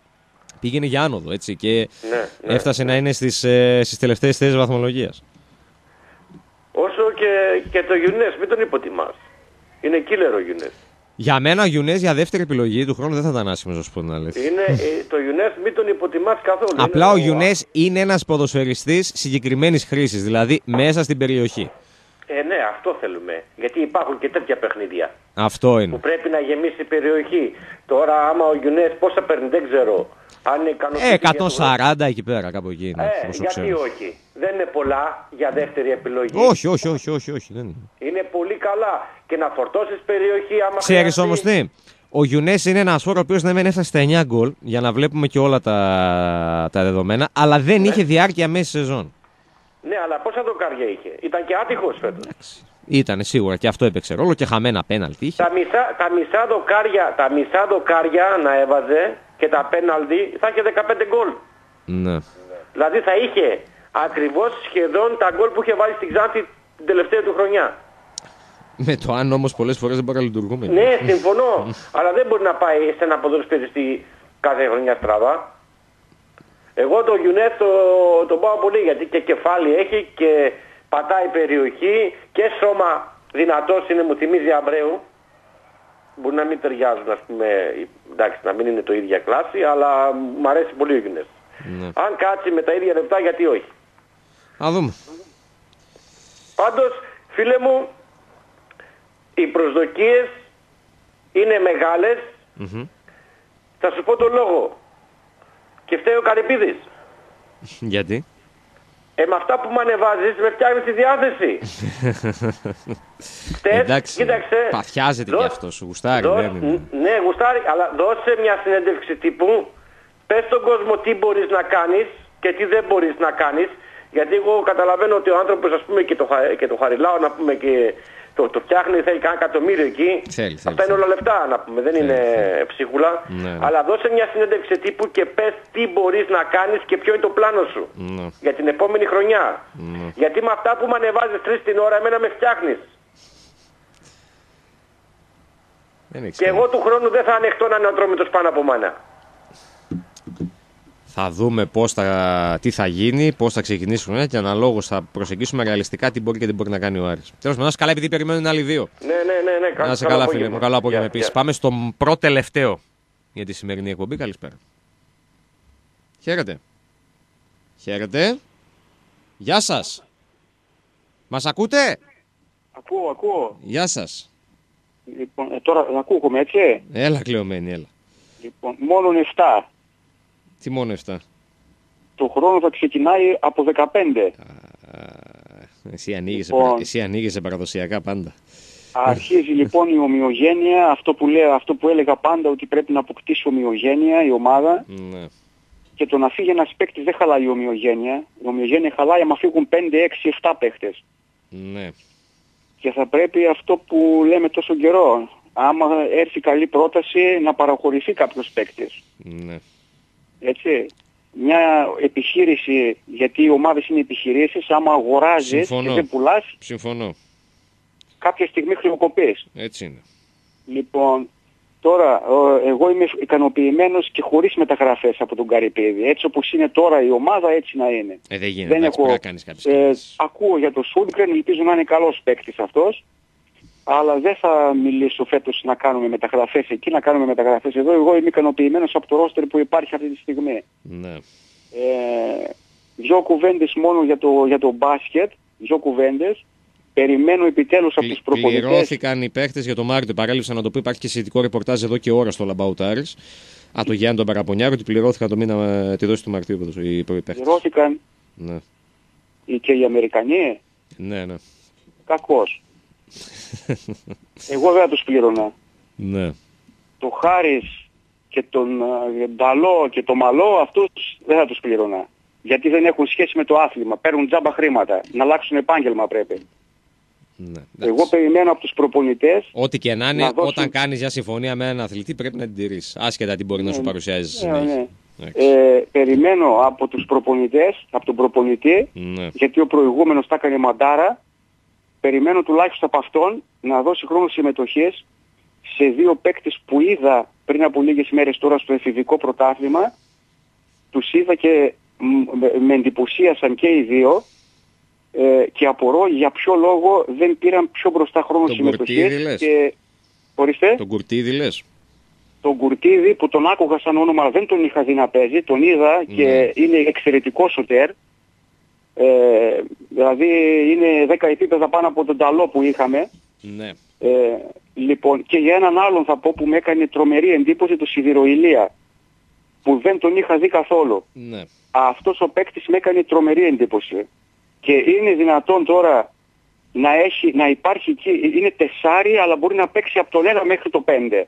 πήγαινε για άνοδο. Έτσι, και Ναι, ναι. έφτασε να είναι στις ε, στις τελευταίες θέσεις βαθμολογίας. Όσο και, και το Γιουνές, μην τον υποτιμάς. Είναι κύλερο ο Γιουνές. Για μένα ο Γιουνές για δεύτερη επιλογή του χρόνου δεν θα ήταν άσχημος, να σου πω την αλήθεια. Είναι, ε, το Γιουνές μην τον υποτιμάς καθόλου. Απλά Είναι ο Γιουνές είναι ένας ποδοσφαιριστής συγκεκριμένης χρήσης, δηλαδή μέσα στην περιοχή. Ε, ναι, αυτό θέλουμε. Γιατί υπάρχουν και τέτοια παιχνίδια Αυτό που είναι. πρέπει να γεμίσει η περιοχή. Τώρα άμα ο Γιουνές πόσα παίρνει δεν ξέρω. Αν είναι Ε, ικανοποιητική για το 140 εκεί πέρα, κάπου εκεί είναι, Ε, όσο γιατί ξέρω. όχι; Δεν είναι πολλά για δεύτερη επιλογή. Όχι, όχι, όχι, όχι, όχι, δεν είναι. Είναι πολύ καλά. Και να φορτώσεις περιοχή άμα Ξέρεις χρειαστεί. όμως τι, ο Γιουνές είναι ένας φόρος ο οποίος ναι μεν έφτασε στα 9 γκολ, για να βλέπουμε και όλα τα, τα δεδομένα, αλλά δεν Ναι. είχε διάρκεια μέση σεζόν. Ναι, αλλά πόσα δοκάρια είχε; Ήταν και άτυχος φέτος. Ήταν σίγουρα και αυτό έπαιξε ρόλο και χαμένα πέναλτι είχε. Τα μισά, τα μισά δοκάρια, τα μισά δοκάρια να έβαζε και τα πέναλτι θα είχε 15 γκολ. Ναι. Δηλαδή θα είχε ακριβώς σχεδόν τα γκολ που είχε βάλει στην Ξάνθη την τελευταία του χρονιά. Με το αν όμως πολλές φορές δεν παραλειτουργούμε. Ναι, συμφωνώ. αλλά δεν μπορεί να πάει σε ένα ποδοσφαιριστή κάθε χρονιά στραβά. Εγώ το Γιουνές το, τον πάω πολύ γιατί και κεφάλι έχει και πατάει περιοχή και σώμα δυνατός είναι, μου θυμίζει Αμπρέου. Μπορεί να μην ταιριάζουν, ας πούμε, εντάξει, να μην είναι το ίδια κλάση, αλλά μου αρέσει πολύ ο Γιουνές. Ναι. Αν κάτσει με τα ίδια λεπτά, γιατί όχι; Α δούμε. Πάντως, φίλε μου, οι προσδοκίες είναι μεγάλες. Μμμ. Θα σου πω τον λόγο. Και φταίει ο Καρυπίδης. Γιατί; Ε, με αυτά που μου ανεβάζεις με φτιάχνεις τη διάθεση. Χτες, Εντάξει, κοίταξε. παθιάζεται δώσ- κι αυτός, γουστάρει, δώσ- δεν είναι. ν- Ναι, γουστάρει, αλλά δώσε μια συνέντευξη τύπου. Πες στον κόσμο τι μπορείς να κάνεις και τι δεν μπορείς να κάνεις. Γιατί εγώ καταλαβαίνω ότι ο άνθρωπος, ας πούμε, και το, Χα- και το Χαριλάο, να πούμε, και το, το φτιάχνει, θέλει κανένα εκατομμύριο εκεί. Θέλει, θέλει, Αυτά είναι όλα λεφτά, να πούμε, δεν είναι θέλει. ψίχουλα. Ναι, ναι. Αλλά δώσε μια συνέντευξη τύπου και πες τι μπορείς να κάνεις και ποιο είναι το πλάνο σου Ναι. για την επόμενη χρονιά. Ναι. Γιατί με αυτά που με ανεβάζεις τρεις την ώρα, εμένα με φτιάχνεις. Δεν έχεις Και κανένα. εγώ του χρόνου δεν θα ανεχτώ να είναι ο Ατρόμητος πάνω από μάνα. Θα δούμε πώς θα, τι θα γίνει, πώς θα ξεκινήσει η χρονιά και αναλόγως θα προσεγγίσουμε ρεαλιστικά τι μπορεί και τι μπορεί να κάνει ο Άρης. Τέλος πάντων, να είσαι καλά επειδή περιμένουν άλλοι δύο. Ναι, ναι, ναι, ναι. κα- Να είσαι καλό καλά, φίλε απόγευμα. μου. Καλό απόγευμα Γεια, επίσης. γεια. Πάμε στον πρώτο τελευταίο για τη σημερινή εκπομπή. Καλησπέρα. Χαίρετε. Χαίρετε. Γεια σας. Μας ακούτε; Ακούω, ακούω. Γεια σας. Λοιπόν, ε, τώρα ακούγομαι έτσι; Έλα κλεωμένη, έλα. Λοιπόν, μόνο 7. Τι μόνο 7. Το χρόνο θα ξεκινάει από 15. Εσύ ανοίγεσαι, Λοιπόν. παρα- εσύ ανοίγεσαι παραδοσιακά πάντα. Αρχίζει λοιπόν η ομοιογένεια, αυτό που, λέω, αυτό που έλεγα πάντα ότι πρέπει να αποκτήσει ομοιογένεια η ομάδα Ναι. και το να φύγει ένας παίκτης δεν χαλάει η ομοιογένεια. Η ομοιογένεια χαλάει άμα φύγουν 5, 6, 7 παίκτες. Ναι. Και θα πρέπει αυτό που λέμε τόσο καιρό, άμα έρθει καλή πρόταση να παραχωρηθεί κάποιος παίκτης. Ναι. Έτσι. μια επιχείρηση, γιατί οι ομάδες είναι επιχειρήσεις, άμα αγοράζεις και Συμφωνώ. δεν πουλάς, Συμφωνώ. κάποια στιγμή χρεοκοπείς. Έτσι είναι. Λοιπόν, τώρα ο- εγώ είμαι ικανοποιημένος και χωρίς μεταγραφές από τον Καρυπίδη. Έτσι όπως είναι τώρα η ομάδα έτσι να είναι. Ε, δεν γίνεται. Δεν εντάξει, έχω, πρέπει να κάνεις κάποιες ε, κινήσεις. ακούω για το Σούντγκρεν, ελπίζω να είναι καλός παίκτης αυτός. Αλλά δεν θα μιλήσω φέτος να κάνουμε μεταγραφές εκεί, να κάνουμε μεταγραφές εδώ. Εγώ είμαι ικανοποιημένος από το ρόστερ που υπάρχει αυτή τη στιγμή. Ναι. Ε, δύο κουβέντες μόνο για το, για το μπάσκετ, δύο κουβέντες. Περιμένω επιτέλους από Πλη- τους προπονητές. Πληρώθηκαν οι παίχτες για το Μάρτιο. Παρέλειψα να το πω. Υπάρχει και σχετικό ρεπορτάζ εδώ και ώρα στο Λαμπαουτάρης. Α, το Γιάννη τον Παραπονιάρο ότι πληρώθηκαν το μήνα ε, τη δόση του Μαρτίου οι οι παίχτε. Πληρώθηκαν Ναι. οι- και οι Αμερικανοί. ναι, ναι. Κακός. Εγώ δεν θα τους πλήρωνα. ναι. Το Χάρης και τον ε, Νταλό και το Μαλό αυτούς δεν θα τους πλήρωνα. Γιατί δεν έχουν σχέση με το άθλημα. Παίρνουν τζάμπα χρήματα. Να αλλάξουν επάγγελμα πρέπει. ναι. Εγώ περιμένω από τους προπονητές Ό,τι και να είναι, να δώσουν- όταν κάνεις μια συμφωνία με έναν αθλητή πρέπει να την τηρείς. Άσχετα τι μπορεί να σου παρουσιάζεις Ναι, συνέχεια. ναι. Εντάξει. ε, περιμένω από τους προπονητές, από τον προπονητή, Ναι. γιατί ο προηγούμενος τα έκανε μαντάρα, περιμένω τουλάχιστον από αυτόν να δώσει χρόνο συμμετοχής σε δύο παίκτες που είδα πριν από λίγες μέρες τώρα στο εφηβικό πρωτάθλημα. Τους είδα και μ, με- με εντυπωσίασαν και οι δύο ε, και απορώ για ποιο λόγο δεν πήραν πιο μπροστά χρόνο Τον Κουρτίδη, λες; συμμετοχής. Και... Ορίστε; Τον Κουρτίδη λες. τον Κουρτίδη που τον άκουγα σαν όνομα αλλά δεν τον είχα δει να παίζει, τον είδα Ναι. και είναι εξαιρετικός σωτέρ. Ε, δηλαδή είναι 10 επίπεδα πάνω από τον Ταλό που είχαμε. Ναι. Ε, λοιπόν, και για έναν άλλον θα πω που με έκανε τρομερή εντύπωση το Σιδηροηλία που δεν τον είχα δει καθόλου. ναι. Αυτός ο παίκτης με έκανε τρομερή εντύπωση. Και είναι δυνατόν τώρα να, έχει, να υπάρχει εκεί, είναι τεσάρι αλλά μπορεί να παίξει από το 1 μέχρι το 5.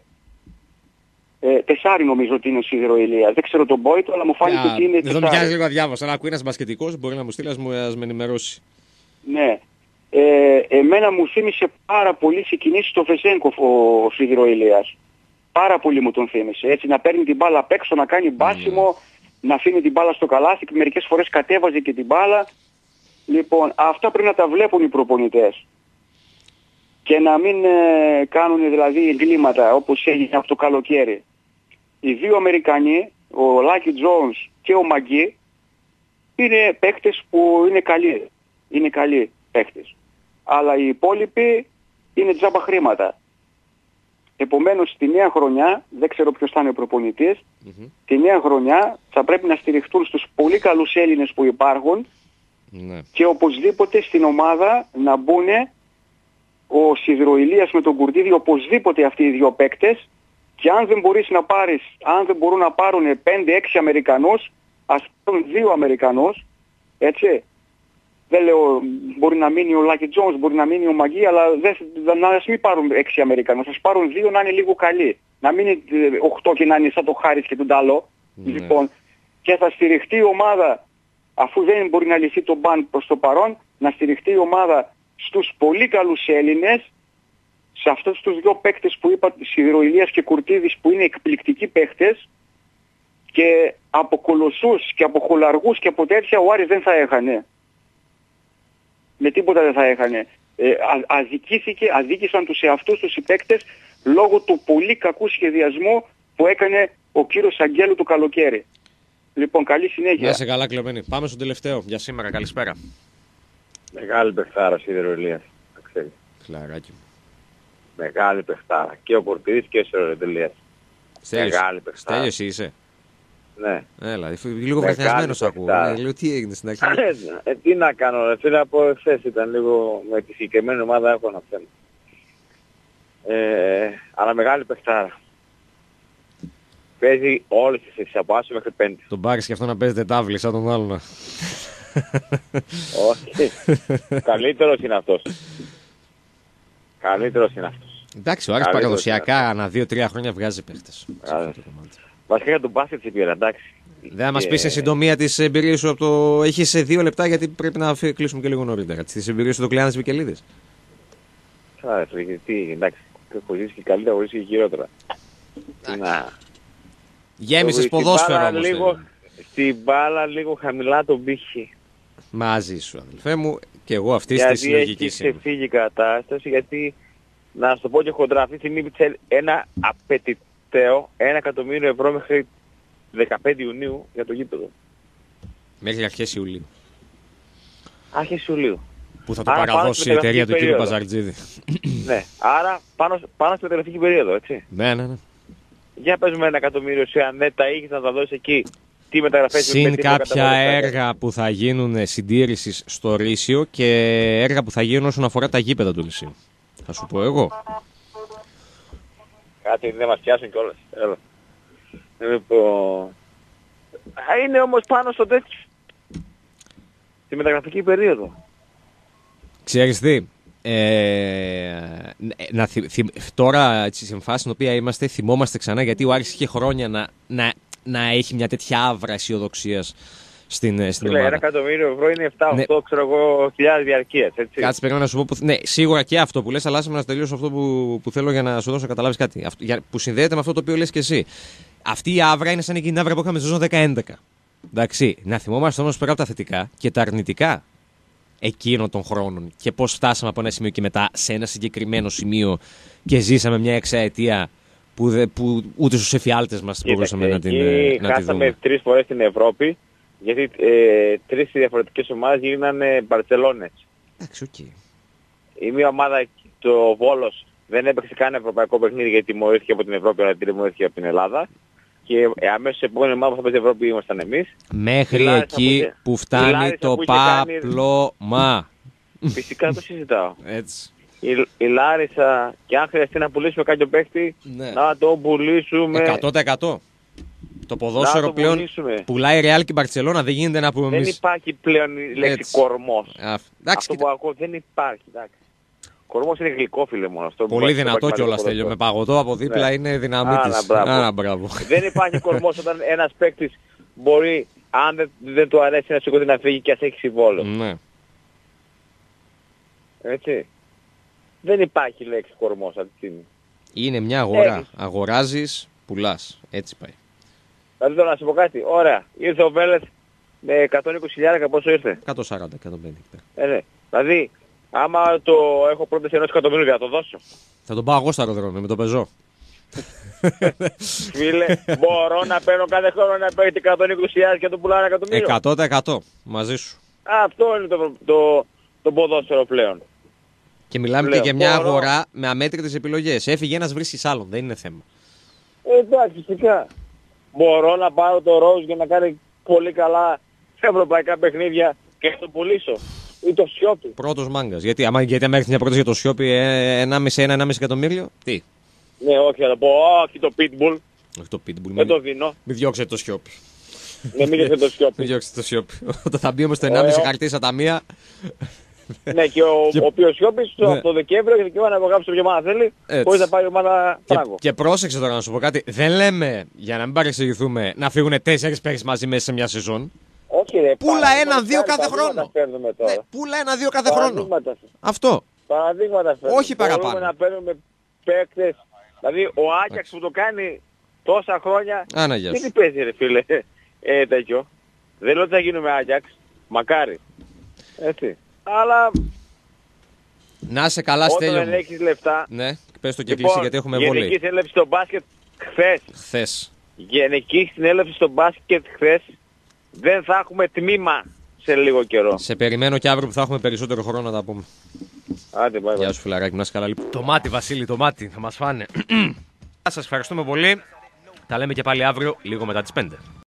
Ε, τεσάρι νομίζω ότι είναι ο Σιδηροηλίας. Δεν ξέρω τον Μπόιτο αλλά μου φάνηκε Α, ότι είναι Εδώ τεσάρι. μοιάζει λίγο αδιάβαστο. Αν ακούει ένας μπασκετικός, μπορεί να μου στείλει, ας μου- ας με ενημερώσει. Ναι. Ε, εμένα μου θύμισε πάρα πολύ σε κινήσεις το Βεζέγκοφ ο, ο Σιδηροηλίας. Πάρα πολύ μου τον θύμισε. Έτσι να παίρνει την μπάλα απ' έξω, να κάνει μπάσιμο, να αφήνει την μπάλα στο καλάθι και μερικές φορές κατέβαζε και την μπάλα. Λοιπόν, αυτά πρέπει να τα βλέπουν οι προπονητές. Και να μην ε, κάνουν δηλαδή εγκλήματα όπως έγινε από το καλοκαίρι. Οι δύο Αμερικανοί, ο Λάκη Τζόνς και ο Μαγκή, είναι παίκτες που είναι καλοί. Είναι καλοί παίκτες. Αλλά οι υπόλοιποι είναι τζάμπα χρήματα. Επομένως τη νέα χρονιά, δεν ξέρω ποιος θα είναι ο προπονητης τη νέα χρονιά θα πρέπει να στηριχτούν στους πολύ καλούς Έλληνες που υπάρχουν Ναι. και οπωσδήποτε στην ομάδα να μπουν ο Σιδηροηλίας με τον Κουρτίδη, οπωσδήποτε αυτοί οι δύο παίκτες και αν δεν μπορείς να πάρεις, αν δεν μπορούν να πάρουν 5-6 Αμερικανούς, ας πάρουν δύο Αμερικανούς, έτσι. Δεν λέω μπορεί να μείνει ο Λάκη Τζόνς, μπορεί να μείνει ο Μαγκή, αλλά δεν, δεν- να ας μην πάρουν 6 Αμερικανούς, ας πάρουν δύο να είναι λίγο καλοί. Να μην είναι 8 και να είναι σαν το Χάρης και τον Τάλο. Ναι. Λοιπόν, και θα στηριχτεί η ομάδα αφού δεν μπορεί να λυθεί το μπαν προς το παρόν, να στηριχτεί η ομάδα στους πολύ καλούς Έλληνες, σε αυτούς τους δύο παίκτες που είπα, Σιδηροηλίας και Κουρτίδης, που είναι εκπληκτικοί παίκτες, και από κολοσσούς και από χολαργούς και από τέτοια ο Άρης δεν θα έχανε. Με τίποτα δεν θα έχανε. Ε, α- αδικήθηκε, αδίκησαν τους εαυτούς τους οι παίκτες λόγω του πολύ κακού σχεδιασμού που έκανε ο κύριος Αγγέλου το καλοκαίρι. Λοιπόν, καλή συνέχεια. Να είσαι καλά, κλεμμένη. Πάμε στο τελευταίο για σήμερα. Καλησπέρα. Μεγάλη παιχτάρα Σιδερολίας, να ξέρεις. Κλαράκι μου. Μεγάλη παιχτάρα. Και ο Πορτίδης και ο Σιδερολίας. Στέλιος. Μεγάλη παιχτάρα. Στέλιος είσαι. Ναι. Έλα, λίγο Μεγάλη βρεθιασμένος ακούω. παιχτάρα. Ε, Λέω τι έγινε στην αρχή; Ε, ε, τι να κάνω, ρε φίλε, από εχθές ήταν λίγο με τη συγκεκριμένη ομάδα έχω να θέλω. Ε, αλλά μεγάλη παιχτάρα. Παίζει όλες τις θέσεις από άσο μέχρι πέντε. Τον πάρεις και αυτό να παίζετε τάβλη σαν τον άλλον. Όχι. Καλύτερος είναι αυτός. Καλύτερος είναι αυτός. Εντάξει, ο Άρης Καλύτερος παραδοσιακά ανά δύο-τρία χρόνια βγάζει παίχτες. Σε αυτό το κομμάτι. Βασικά για τον μπάσκετ την πήρα, εντάξει. Δεν θα μας Και- πεις σε συντομία τις εμπειρίες σου από το. Έχει δύο λεπτά γιατί πρέπει να αφή- κλείσουμε και λίγο νωρίτερα. Τις εμπειρίες σου του Κλειάνη Βικελίδης. Άρα, φίλε, τι, εντάξει, έχω ζήσει και καλύτερα, έχω ζήσει και χειρότερα. Τι Να... Γέμισες Στην ποδόσφαιρο μπάλα όμως. Λίγο, την μπάλα λίγο χαμηλά τον πύχη. Μαζί σου, αδελφέ μου, και εγώ αυτή τη γιατί συλλογική έχεις είμαι. ξεφύγει η κατάσταση, γιατί να σου το πω και χοντρά, αυτή τη στιγμή θέλει ένα απαιτητέο, ένα εκατομμύριο ευρώ μέχρι 15 Ιουνίου για το γήπεδο. Μέχρι αρχές Ιουλίου. Άρχισε Ιουλίου. Που θα το Άρα πάνω παραδώσει στην η εταιρεία του κ. μεταγραφική Παζαρτζίδη. ναι, άρα πάνω, πάνω στην τελευταία περίοδο, έτσι. ναι, ναι, ναι. Για παίζουμε ένα εκατομμύριο σε αν δεν τα είχες να τα δώσεις εκεί. Τι μεταγραφές με Συν τι κάποια μεταγραφές. έργα που θα γίνουν συντήρησης στο Ρήσιο και έργα που θα γίνουν όσον αφορά τα γήπεδα του Ρησίου. Θα σου πω εγώ. Κάτι δεν μας πιάσουν κιόλας. Έλα. Λοιπόν... Α, Είναι όμως πάνω στο τέτοιο. Στη μεταγραφική περίοδο. Ξέρεις τι, ε, να θυ- θυ- τώρα έτσι, σε φάση στην οποία είμαστε θυμόμαστε ξανά γιατί ο Άρης είχε χρόνια να, να, να έχει μια τέτοια άβρα αισιοδοξίας στην, ε, στην Φίλε, ένα ομάδα. εκατομμύριο ευρώ είναι 7-8 Ναι. ξέρω εγώ χιλιάδες διαρκείας, έτσι. Κάτσε πρέπει να σου πω. Που, ναι, σίγουρα και αυτό που λες, αλλά άσε με να τελειώσω αυτό που, που θέλω για να σου δώσω να καταλάβεις κάτι. Αυτό, για, που συνδέεται με αυτό το οποίο λες και εσύ. Αυτή η άβρα είναι σαν εκείνη την άβρα που είχαμε στη ζώνη 10-11. Εντάξει. Να θυμόμαστε όμως πέρα από τα θετικά και τα αρνητικά εκείνων των χρόνων και πώς φτάσαμε από ένα σημείο και μετά σε ένα συγκεκριμένο σημείο και ζήσαμε μια εξαετία που, δε, που ούτε στους εφιάλτες μας μπορούσαμε να την, εκεί ε, να τη χάσαμε δούμε. τρεις φορές στην Ευρώπη, γιατί ε, τρεις διαφορετικές ομάδες γίνανε Μπαρτσελόνες. Εντάξει, οκ. Η μία ομάδα, ο Βόλος, δεν έπαιξε καν ευρωπαϊκό παιχνίδι γιατί τιμωρήθηκε από την Ευρώπη, αλλά τιμωρήθηκε από την Ελλάδα. Και ε, αμέσως η επόμενη ομάδα που θα παίζει Ευρώπη ήμασταν εμείς. Μέχρι Η Λάρισα εκεί που είχε- που η φτάνει Λάρισα το που είχε κάνει- πάπλωμα. Φυσικά το συζητάω. Έτσι. Η, η Λάρισα, και αν χρειαστεί να πουλήσουμε κάποιο παίχτη, Ναι. να το πουλήσουμε. 100%. Το ποδόσφαιρο Να το πλέον πουλήσουμε. πουλάει Ρεάλ και Μπαρσελόνα, δεν γίνεται να πούμε Δεν εμείς. υπάρχει πλέον η λέξη κορμός. Εντάξει, Αυτό κοίτα, που ακούω δεν υπάρχει, εντάξει. Κορμός είναι γλυκό φίλε μόνο αυτό. που πολύ υπάρχει στο δυνατό επαγγελματικό κιόλας τέλειο. Με ποδόσφαιρο. παγωτό από δίπλα Ναι. είναι δυναμή Άνα, τη. μπράβο. Άνα, μπράβο. Δεν υπάρχει κορμός όταν ένας παίκτης μπορεί, αν δεν, δεν του αρέσει να σηκωθεί να φύγει και ας έχει συμβόλαιο. ναι. Έτσι. Δεν υπάρχει λέξη κορμός αυτή τη στιγμή. Είναι μια αγορά. Έχεις. Αγοράζεις, πουλάς. Έτσι πάει. Δηλαδή τώρα να σου πω κάτι. Ωραία. Ήρθε ο Βέλεθ με 120 χιλιάρικα πόσο ήρθε; 140, 150 εκεί πέρα. Ε, ναι. Δηλαδή, άμα το έχω πρόταση ενός εκατομμύριου θα το δώσω. Θα τον πάω εγώ στο αεροδρόμιο με το πεζό. Φίλε, μπορώ να παίρνω κάθε χρόνο να παίρνει 120 χιλιάρικα και να το πουλάω ένα εκατομμύριο. 100% μαζί σου. Αυτό είναι το, το, το ποδόσφαιρο πλέον. Και μιλάμε Λέω, και για μια μπορώ. αγορά με αμέτρητες επιλογές. Έφυγε ένας βρίσκεις άλλον. Δεν είναι θέμα. Ε, εντάξει, φυσικά. Μπορώ να πάρω το ροζ για να κάνει πολύ καλά σε ευρωπαϊκά παιχνίδια και να το πουλήσω. Ή το σιώπη. Πρώτος μάγκας. Γιατί, άμα, γιατί άμα έρθει μια πρόταση για το Σιόπι 1,5-1,5 εκατομμύριο, τι; Ναι, όχι, θα το πω, όχι το pitbull. Όχι το Pitbull. Δεν Μην, το δίνω. μην διώξετε το Σιόπι. Δεν μίλησε το Μην σιώπη. διώξετε το Σιόπι. Όταν θα μπει όμως το 1,5 Ωραίο. χαρτί στα ταμεία. Ναι, και ο, Και- ο οποίος σιώπης Ναι. το, το Δεκέμβριο έχει δικαίωμα να υπογράψει όποια ομάδα θέλει, Έτσι. χωρίς να πάει η ομάδα Και, πράγμα. και πρόσεξε τώρα να σου πω κάτι. Δεν λέμε, για να μην παρεξηγηθούμε, να φύγουν τέσσερις παίχτες μαζί μέσα σε μια σεζόν. Όχι ρε, Πούλα παραδείγματα ένα-δύο χάρη, κάθε παραδείγματα χρόνο. παίρνουμε τώρα. Ναι, πουλά ένα-δύο κάθε χρόνο. Παραδείγματα. Αυτό. Παραδείγματα φέρνουμε. Όχι παραπάνω. Μπορούμε να παίρνουμε παίκτες. Δηλαδή ο Άκιαξ που το κάνει τόσα χρόνια Άνα, γεια δεν σου. τι παίζει ρε φίλε. Ε, τέτοιο. Δεν λέω ότι θα γίνουμε Άκιαξ. Μακάρι. Έτσι. Αλλά Να σε καλά, όταν Στέλιο. δεν μου. έχεις λεφτά... Ναι, πες το και κλείσει γιατί έχουμε γενική βολή. συνέλευση στο μπάσκετ χθες. Χθες. Γενική συνέλευση στο μπάσκετ χθες. Δεν θα έχουμε τμήμα σε λίγο καιρό. Σε περιμένω και αύριο που θα έχουμε περισσότερο χρόνο να τα πούμε. Άντε, bye, bye. Γεια σου, φιλαράκι, να είσαι καλά. λοιπόν. Το μάτι, Βασίλη, το μάτι, θα μας φάνε. Σας ευχαριστούμε πολύ. Τα λέμε και πάλι αύριο, λίγο μετά τις 5.